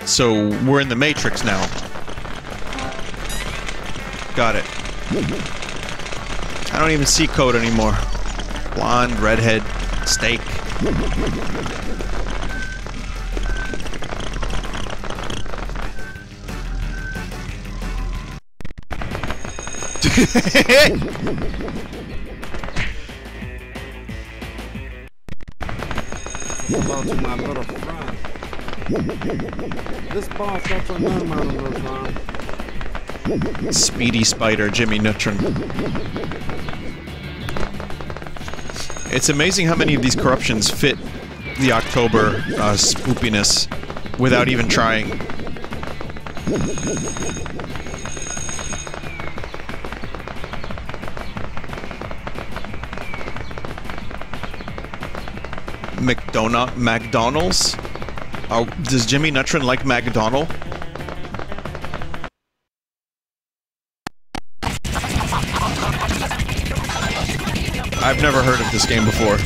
so we're in the Matrix now. Got it. I don't even see code anymore. Blonde, redhead, steak. Hello to my little friend. This boss name out of the. Speedy Spider, Jimmy Neutron. It's amazing how many of these corruptions fit the October uh, spoopiness without even trying. McDonald McDonald's? Does Jimmy Neutron like McDonald? I've never heard of this game before.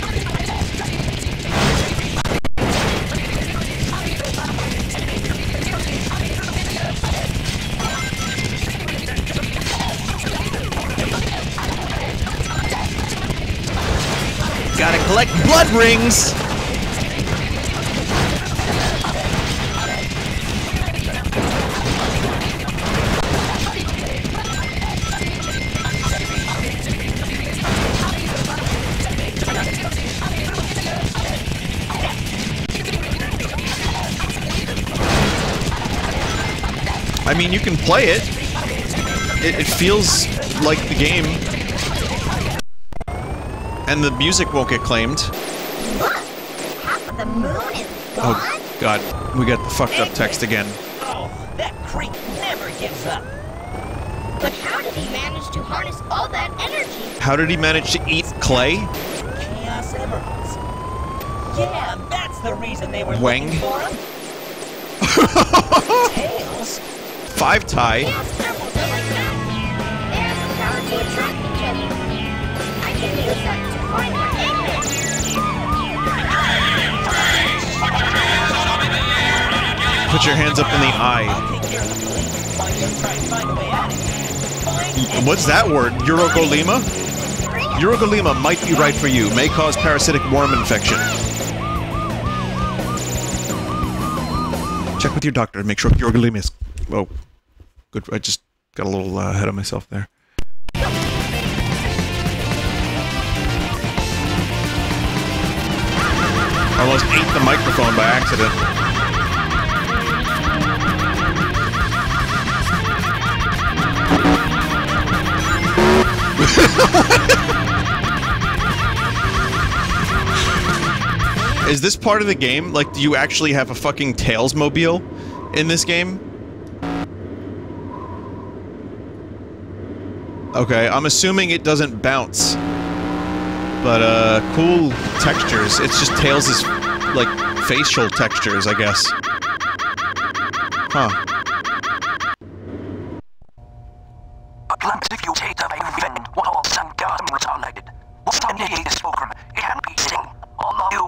Gotta collect blood rings! Mean, you can play it. It, it feels like the game. And the music won't get claimed. The moon is Oh, God. We got the fucked up text again. Oh, that creep never gives up. But how did he manage to harness all that energy? How did he manage to eat clay? Chaos Emeralds. Yeah, that's the reason they were Wang? looking for him. Tails five tie. Put your hands up in the eye. What's that word? Urogolema? Urogolema might be right for you. May cause parasitic worm infection. Check with your doctor to make sure urogolema is... Whoa. Good. I just got a little uh, ahead of myself there. Almost ate the microphone by accident. Is this part of the game? Like, do you actually have a fucking Tails mobile in this game? Okay, I'm assuming it doesn't bounce. But, uh, cool textures. It's just Tails' like, facial textures, I guess. Huh.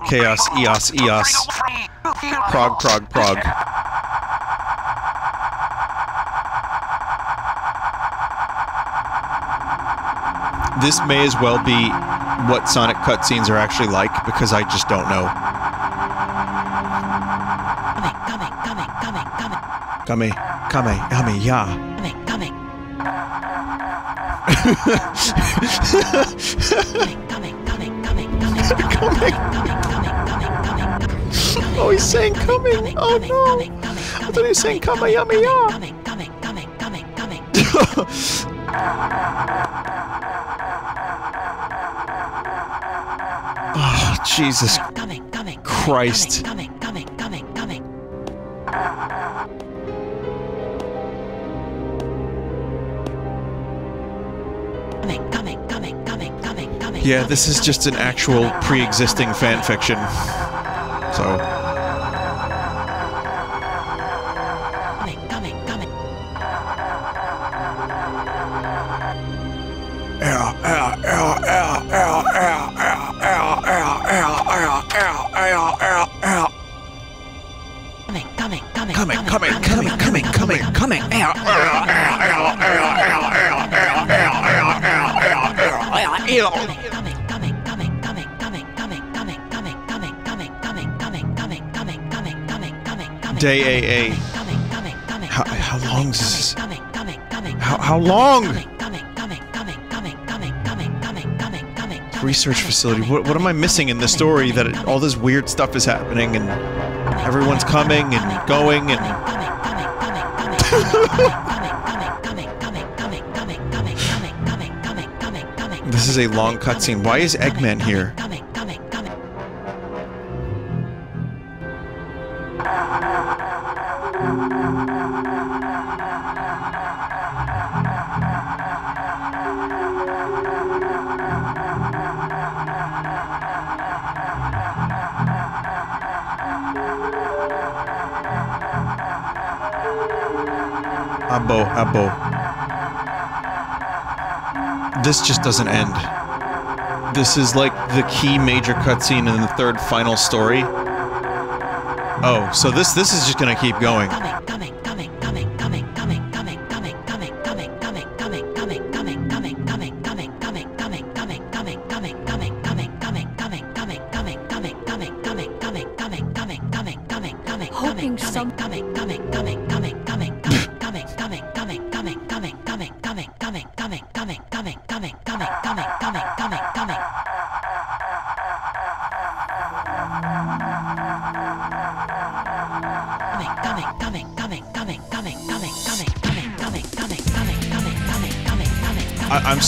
Chaos, Eos, Eos. Prog, prog, prog. This may as well be what Sonic cutscenes are actually like, because I just don't know. Kame, kame, kame, yeah. Coming, coming. oh, he's saying coming. Oh no. I thought he was saying coming, oh, Jesus coming, coming, Christ. Coming, coming, coming, coming, coming. Coming, coming, coming, coming, coming. Yeah, this is just an actual pre-existing fan fiction. Research facility. What, what am I missing in the story that it, all this weird stuff is happening and everyone's coming and going and... this is a long cutscene. Why is Eggman here? This just doesn't end. This is like the key major cutscene in the third final story. Oh, so this this is just gonna keep going.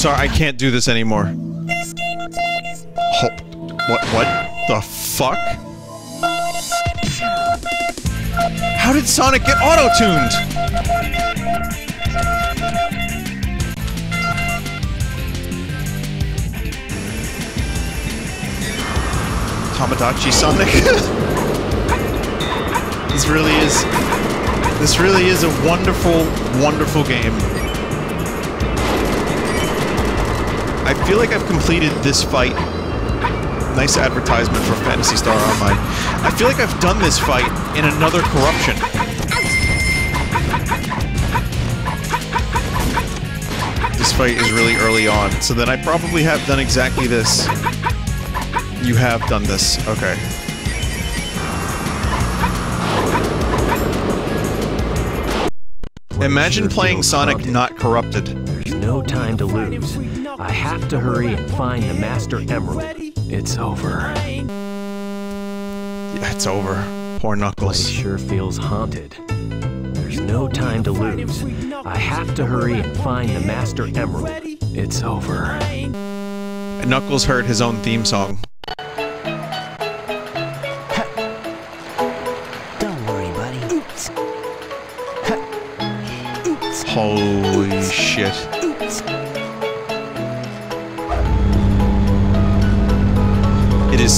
Sorry, I can't do this anymore. Ho what? What the fuck? How did Sonic get auto-tuned? Tamagotchi Sonic? this really is... This really is a wonderful, wonderful game. I feel like I've completed this fight. Nice advertisement for Phantasy Star Online. I feel like I've done this fight in another corruption. this fight is really early on, so then I probably have done exactly this. You have done this. Okay. Imagine playing Sonic not corrupted. There's no time to lose. I have to hurry and find the Master Emerald. It's over. Yeah, it's over. Poor Knuckles. Place sure feels haunted. There's no time to lose. I have to hurry and find the Master Emerald. It's over. Knuckles heard his own theme song.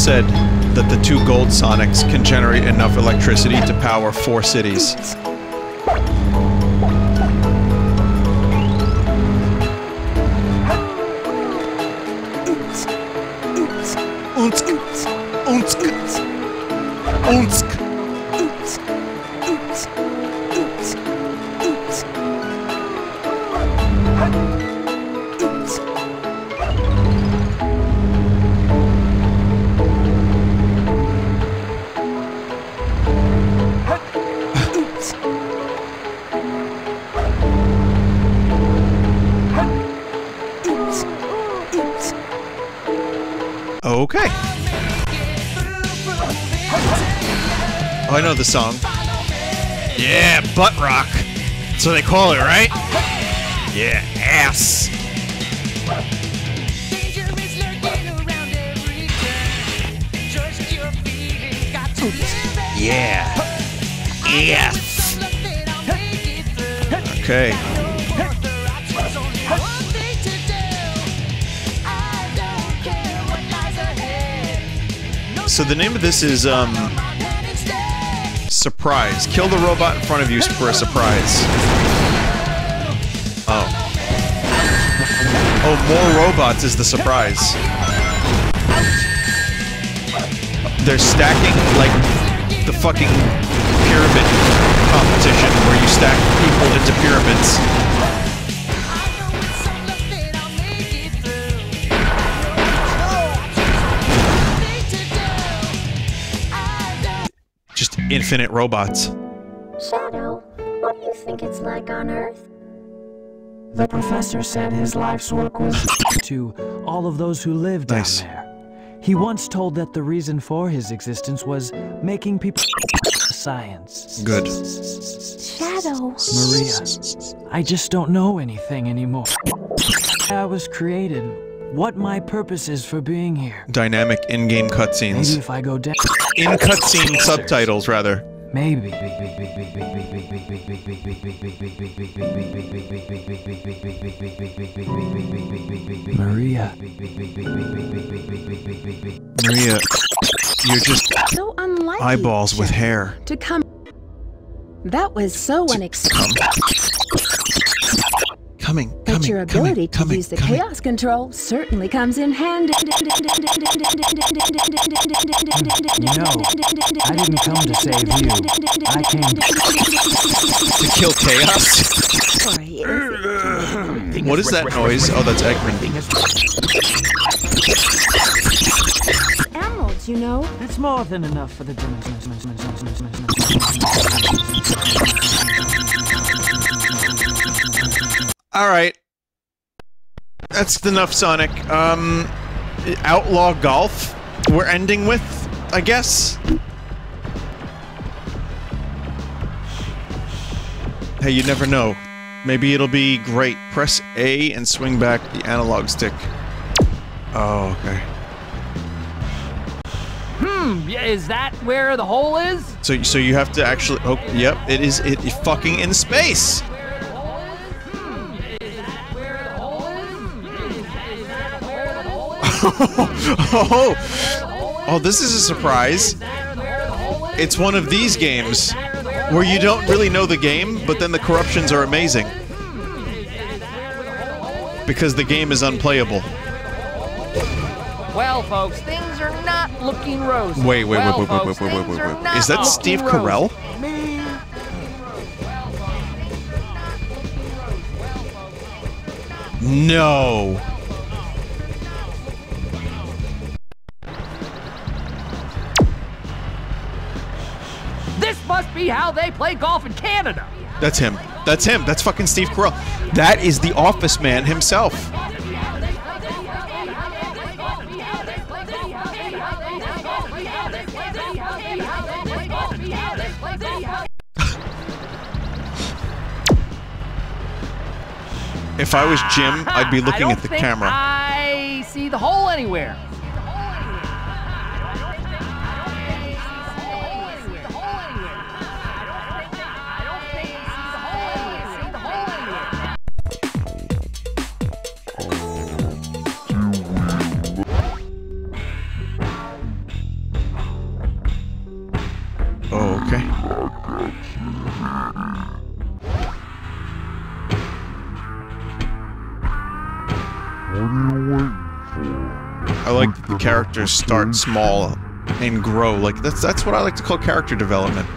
Said that the two gold Sonics can generate enough electricity to power four cities. What they call it, right? Yeah, ass. Yeah. Yes. Okay. So the name of this is um surprise. Kill the robot in front of you for a surprise. Oh. Oh, more robots is the surprise. They're stacking like the fucking pyramid competition where you stack people into pyramids. Infinite robots. Shadow, what do you think it's like on Earth? The professor said his life's work was to all of those who live down Nice. there. He once told that the reason for his existence was making people science. Good. Shadow. Maria, I just don't know anything anymore. I was created. What my purpose is for being here. Dynamic in-game cutscenes. Maybe cutscenes. if I go down. In cutscene subtitles, rather. Maybe. Maria. Maria, you're just So unlike you, eyeballs with hair. to come. That was so unexpected. Coming, But coming, your coming, ability to coming, use the coming. chaos control certainly comes in handy. No, I didn't come to save you. I came To kill chaos? what is that noise? Oh, that's Eggman. Emeralds, you know. It's more than enough for the All right. That's enough Sonic. Um, Outlaw Golf. We're ending with, I guess. Hey, you never know. Maybe it'll be great. Press A and swing back the analog stick. Oh, okay. Hmm, is that where the hole is? So, so you have to actually. Oh, yep. It is. It is fucking in space. oh, oh, this is a surprise. It's one of these games where you don't really know the game, but then the corruptions are amazing. Because the game is unplayable. Well, folks, things are not looking rosy. Wait, wait, well, wait, wait, wait, folks, wait, wait, wait, wait, wait. Is that Steve. Carell? Me. No. Must be how they play golf in Canada. That's him. That's him. That's fucking Steve Carell. That is the office man himself. If I was Jim, I'd be looking at the camera. I see the hole anywhere. I like that the characters start small and grow. Like that's that's what I like to call character development.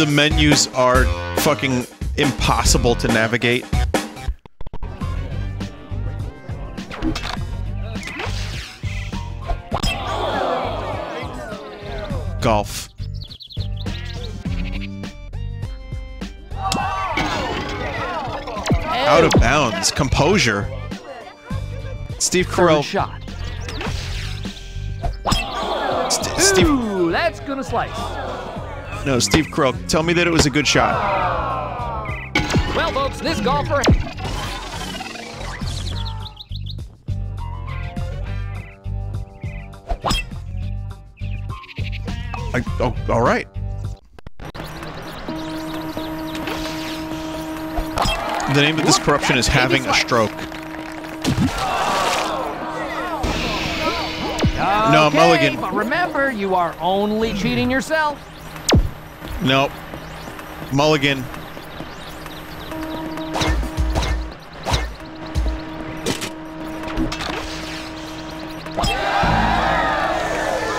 The menus are fucking impossible to navigate. Golf. Out of bounds. Composure. Steve Carell. shot. St- Steve. Ooh, that's gonna slice. No, Steve Carell. Tell me that it was a good shot. Well, folks, this golfer I, oh, all right. The name of this corruption is having a stroke. No, Okay, Mulligan. But remember, you are only cheating yourself. Nope. Mulligan.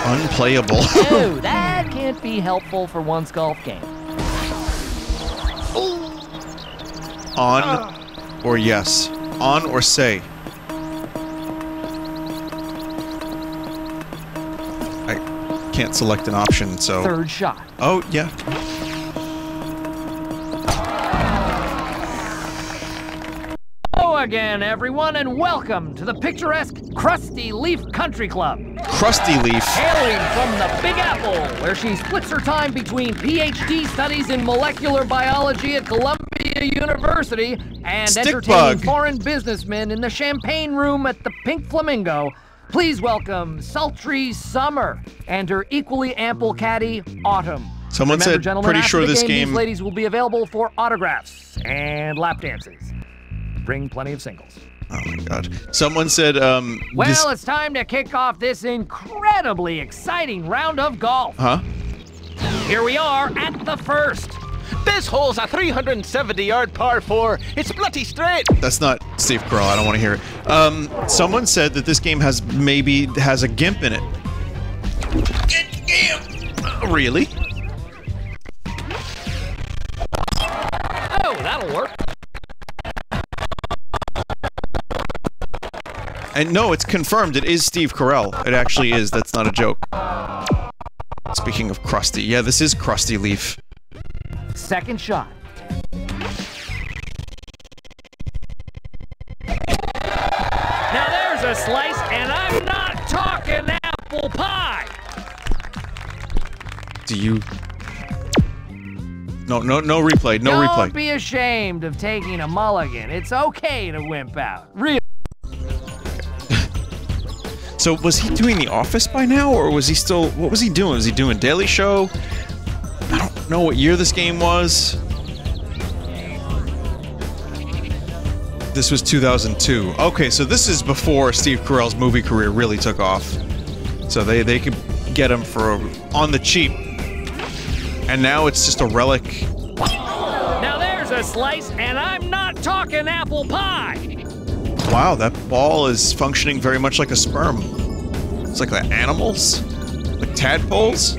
Unplayable. oh, that can't be helpful for one's golf game. On or yes. On or say. Can't select an option, so. Third shot. Oh, yeah. Hello again, everyone, and welcome to the picturesque Krusty Leaf Country Club. Krusty Leaf. Hailing from the Big Apple, where she splits her time between PhD studies in molecular biology at Columbia University and Stick entertaining bug. foreign businessmen in the champagne room at the Pink Flamingo. Please welcome Sultry Summer and her equally ample caddy, Autumn. Someone Remember, said, gentlemen, pretty sure this game, game- These ladies will be available for autographs and lap dances. Bring plenty of singles. Oh my god. Someone said, um. Well, this- it's time to kick off this incredibly exciting round of golf. Huh? Here we are at the first. This hole's a 370 yard par four. It's bloody straight. That's not Steve Carell. I don't want to hear it. Um, someone said that this game has maybe has a gimp in it. Uh, Really? Oh, that'll work. And no, it's confirmed. It is Steve Carell. It actually is. That's not a joke. Speaking of Krusty, yeah, this is Krusty Leaf. Second shot. Now there's a slice, and I'm not talking apple pie. Do you? No, no, no replay. No replay. Don't be ashamed of taking a mulligan. It's okay to wimp out. Really. So was he doing The Office by now, or was he still? What was he doing? Was he doing Daily Show? I don't know what year this game was. This was 2002. Okay, so this is before Steve Carell's movie career really took off. So they they could get him for on the cheap. And now it's just a relic. Now there's a slice, and I'm not talking apple pie. Wow, that ball is functioning very much like a sperm. It's like the animals, like tadpoles.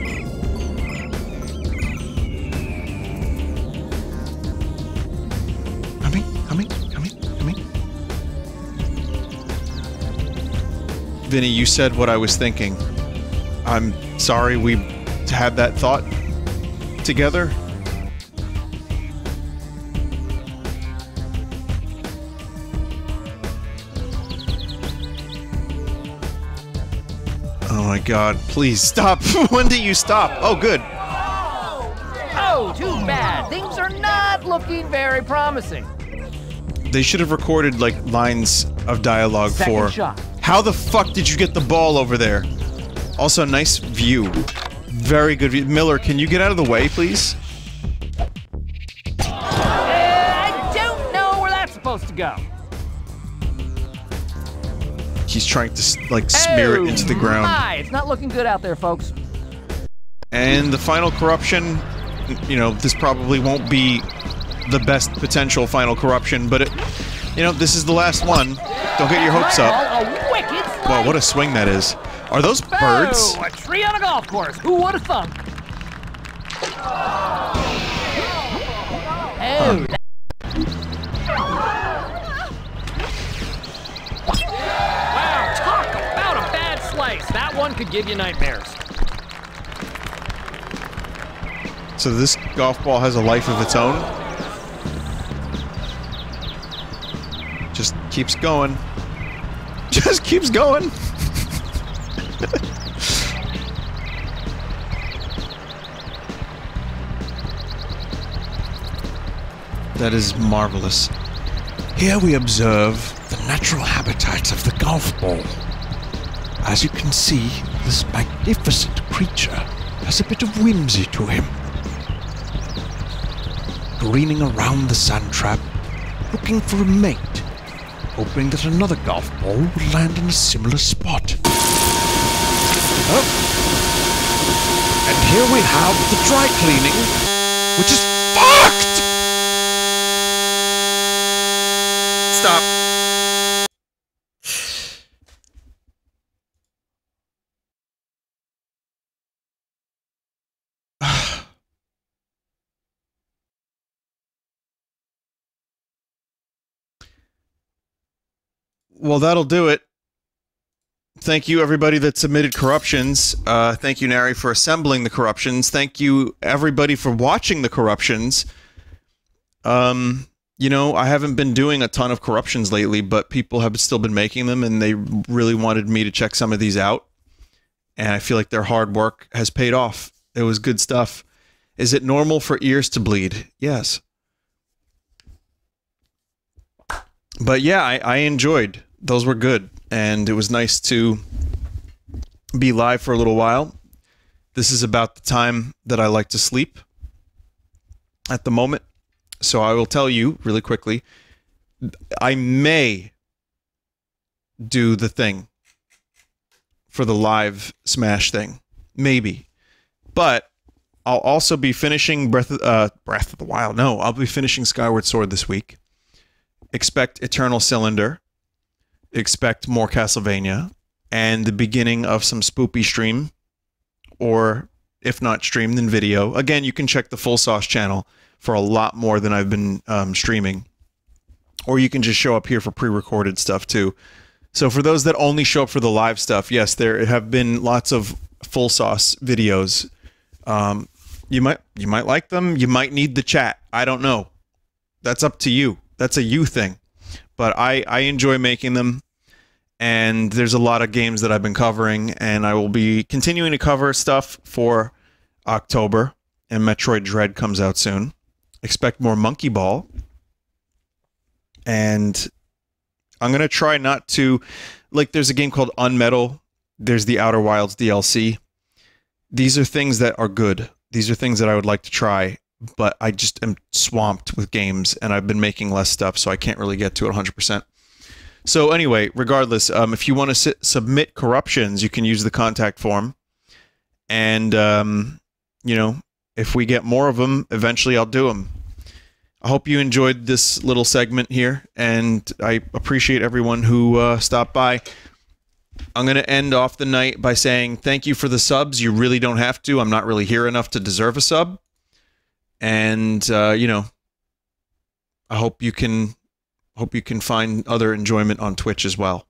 Vinny, you said what I was thinking. I'm sorry we had that thought together. Oh my god, please stop. when do you stop? Oh, good. Oh, too bad. Things are not looking very promising. They should have recorded, like, lines of dialogue Second for. shot. How the fuck did you get the ball over there? Also, nice view. Very good view. Miller, can you get out of the way, please? Uh, I don't know where that's supposed to go. He's trying to, like, smear it into the ground. My, it's not looking good out there, folks. And the final corruption, you know, this probably won't be the best potential final corruption, but it, you know, this is the last one. Don't get your hopes up. Wow, what a swing that is. Are those oh, birds? Oh, a tree on a golf course. Who would have thunk? Oh, Wow, talk about a bad slice. That one could give you nightmares. So this golf ball has a life of its own. Just keeps going. Just keeps going. that is marvelous. Here we observe the natural habitat of the golf ball. As you can see, this magnificent creature has a bit of whimsy to him. Greening around the sand trap, looking for a mate, hoping that another golf ball will land in a similar spot. Oh. And here we have the dry cleaning, which is fucked! Stop. Well, that'll do it. Thank you, everybody that submitted corruptions. Uh, thank you, Nary, for assembling the corruptions. Thank you, everybody, for watching the corruptions. Um, you know, I haven't been doing a ton of corruptions lately, but people have still been making them, and they really wanted me to check some of these out. And I feel like their hard work has paid off. It was good stuff. Is it normal for ears to bleed? Yes. But yeah, I, I enjoyed. Those were good. And it was nice to be live for a little while. This is about the time that I like to sleep at the moment. So I will tell you really quickly I may do the thing for the live Smash thing. Maybe. But I'll also be finishing Breath of, uh, Breath of the Wild. No, I'll be finishing Skyward Sword this week. Expect Eternal Cylinder. Expect more Castlevania. And the beginning of some spoopy stream. Or if not stream, then video. Again, you can check the Full Sauce channel for a lot more than I've been um, streaming. Or you can just show up here for pre recorded stuff too. So for those that only show up for the live stuff, yes, there have been lots of full sauce videos. Um, you might you might like them. You might need the chat. I don't know. That's up to you. That's a you thing. But I I enjoy making them. And there's a lot of games that I've been covering, and I will be continuing to cover stuff for October. And Metroid Dread comes out soon. Expect more Monkey Ball. And I'm gonna try not to like there's a game called Unmetal. There's the Outer Wilds DLC. These are things that are good. These are things that I would like to try, but I just am swamped with games and I've been making less stuff, so I can't really get to it 100%. So anyway, regardless, um, if you want to submit corruptions, you can use the contact form, and um, you know, if we get more of them, eventually I'll do them. I hope you enjoyed this little segment here, and I appreciate everyone who uh, stopped by. I'm going to end off the night by saying thank you for the subs. You really don't have to. I'm not really here enough to deserve a sub. And, uh, you know, I hope you can hope you can find other enjoyment on Twitch as well.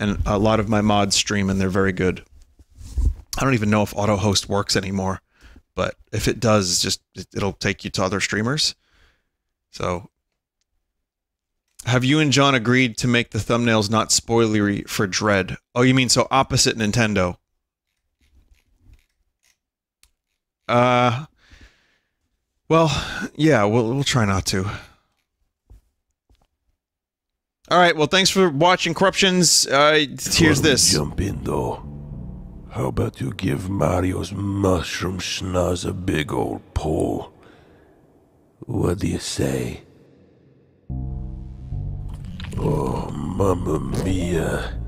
And a lot of my mods stream and they're very good. I don't even know if auto host works anymore, but if it does, just it, it'll take you to other streamers. So have you and John agreed to make the thumbnails not spoilery for Dread? Oh, you mean so opposite Nintendo? Uh well, yeah, we'll we'll try not to. All right, well, thanks for watching Corruptions. Uh here's this. Jump in though. How about you give Mario's mushroom schnoz a big old pull? What do you say? Oh, mamma mia.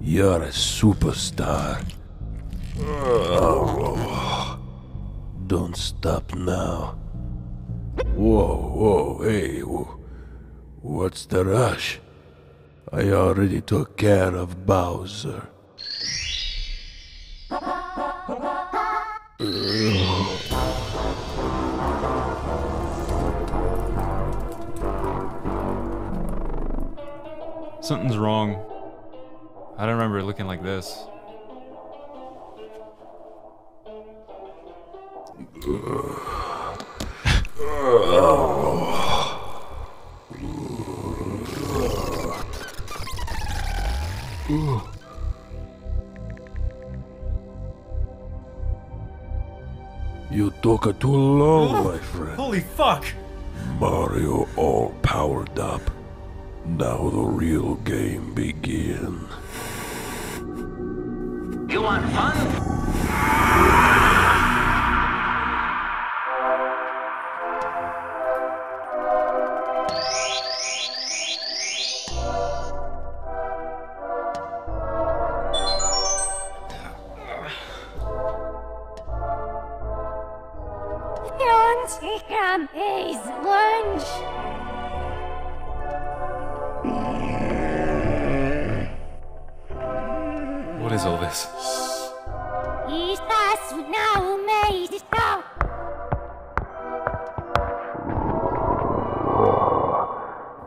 You're a superstar. Oh, don't stop now. Whoa, whoa, hey, wh- what's the rush? I already took care of Bowser. Something's wrong. I don't remember it looking like this. You took it too long, oh, my friend. Holy fuck! Mario all powered up. Now the real game begins. You want fun?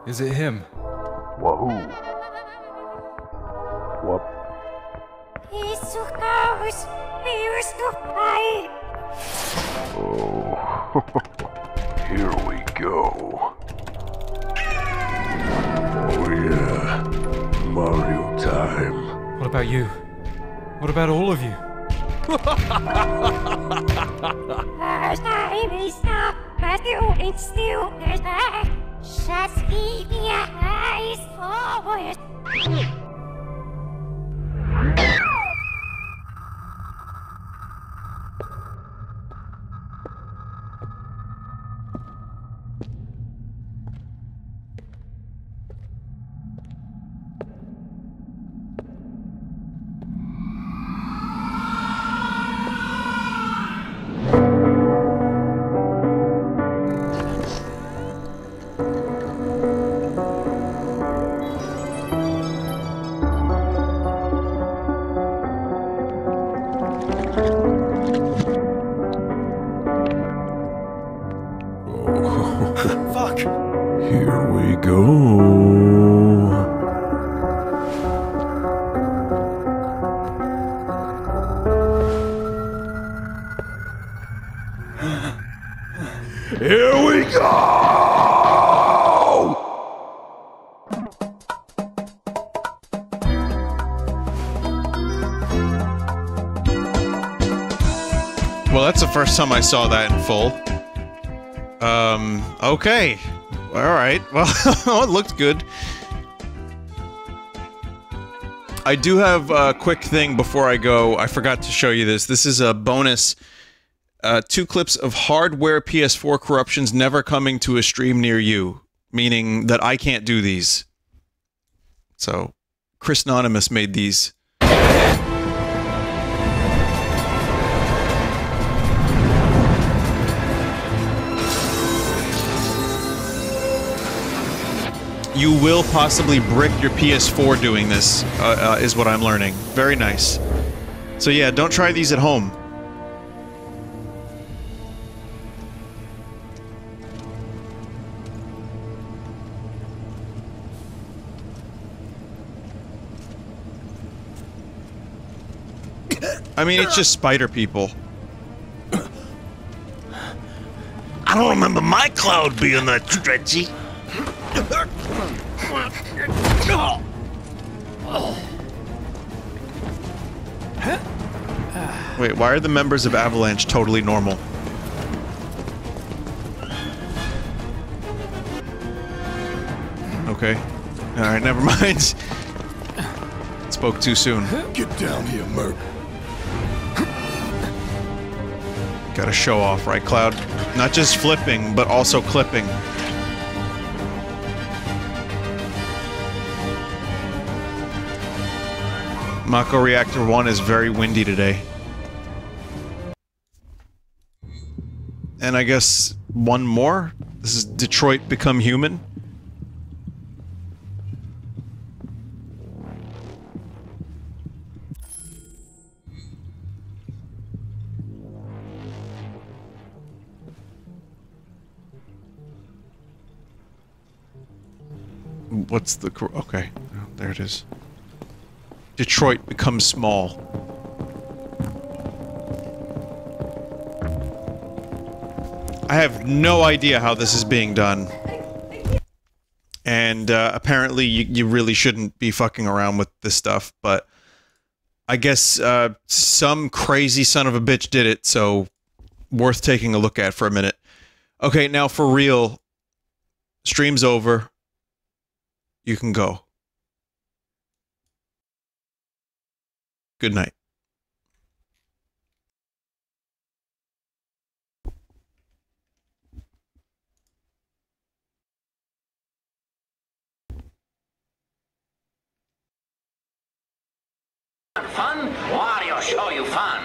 Is it him? Wahoo! What? Isso caos. Here's to fight. Oh, here we go. Oh yeah, Mario time. What about you? What about all of you? As time is up, as you and still is Just keep your eyes forward. Time I saw that in full. Um, okay. All right. Well, it looked good. I do have a quick thing before I go. I forgot to show you this. This is a bonus uh, two clips of hardware PS4 corruptions never coming to a stream near you, meaning that I can't do these. So, Chris Anonymous made these. You will possibly brick your PS4 doing this, uh, uh, is what I'm learning. Very nice. So yeah, don't try these at home. I mean, it's just spider people. I don't remember my cloud being that stretchy. Wait, why are the members of Avalanche totally normal? Okay. Alright, never mind. Spoke too soon. Get down here, Merc. Gotta show off, right, Cloud? Not just flipping, but also clipping. Mako Reactor 1 is very windy today. And I guess one more? This is Detroit Become Human? What's the... Okay. Oh, there it is. Detroit becomes small. I have no idea how this is being done. And uh, apparently you, you really shouldn't be fucking around with this stuff, but I guess uh, some crazy son of a bitch did it, so worth taking a look at for a minute. Okay, now for real, stream's over. You can go. Good night. Fun? Wario show you fun.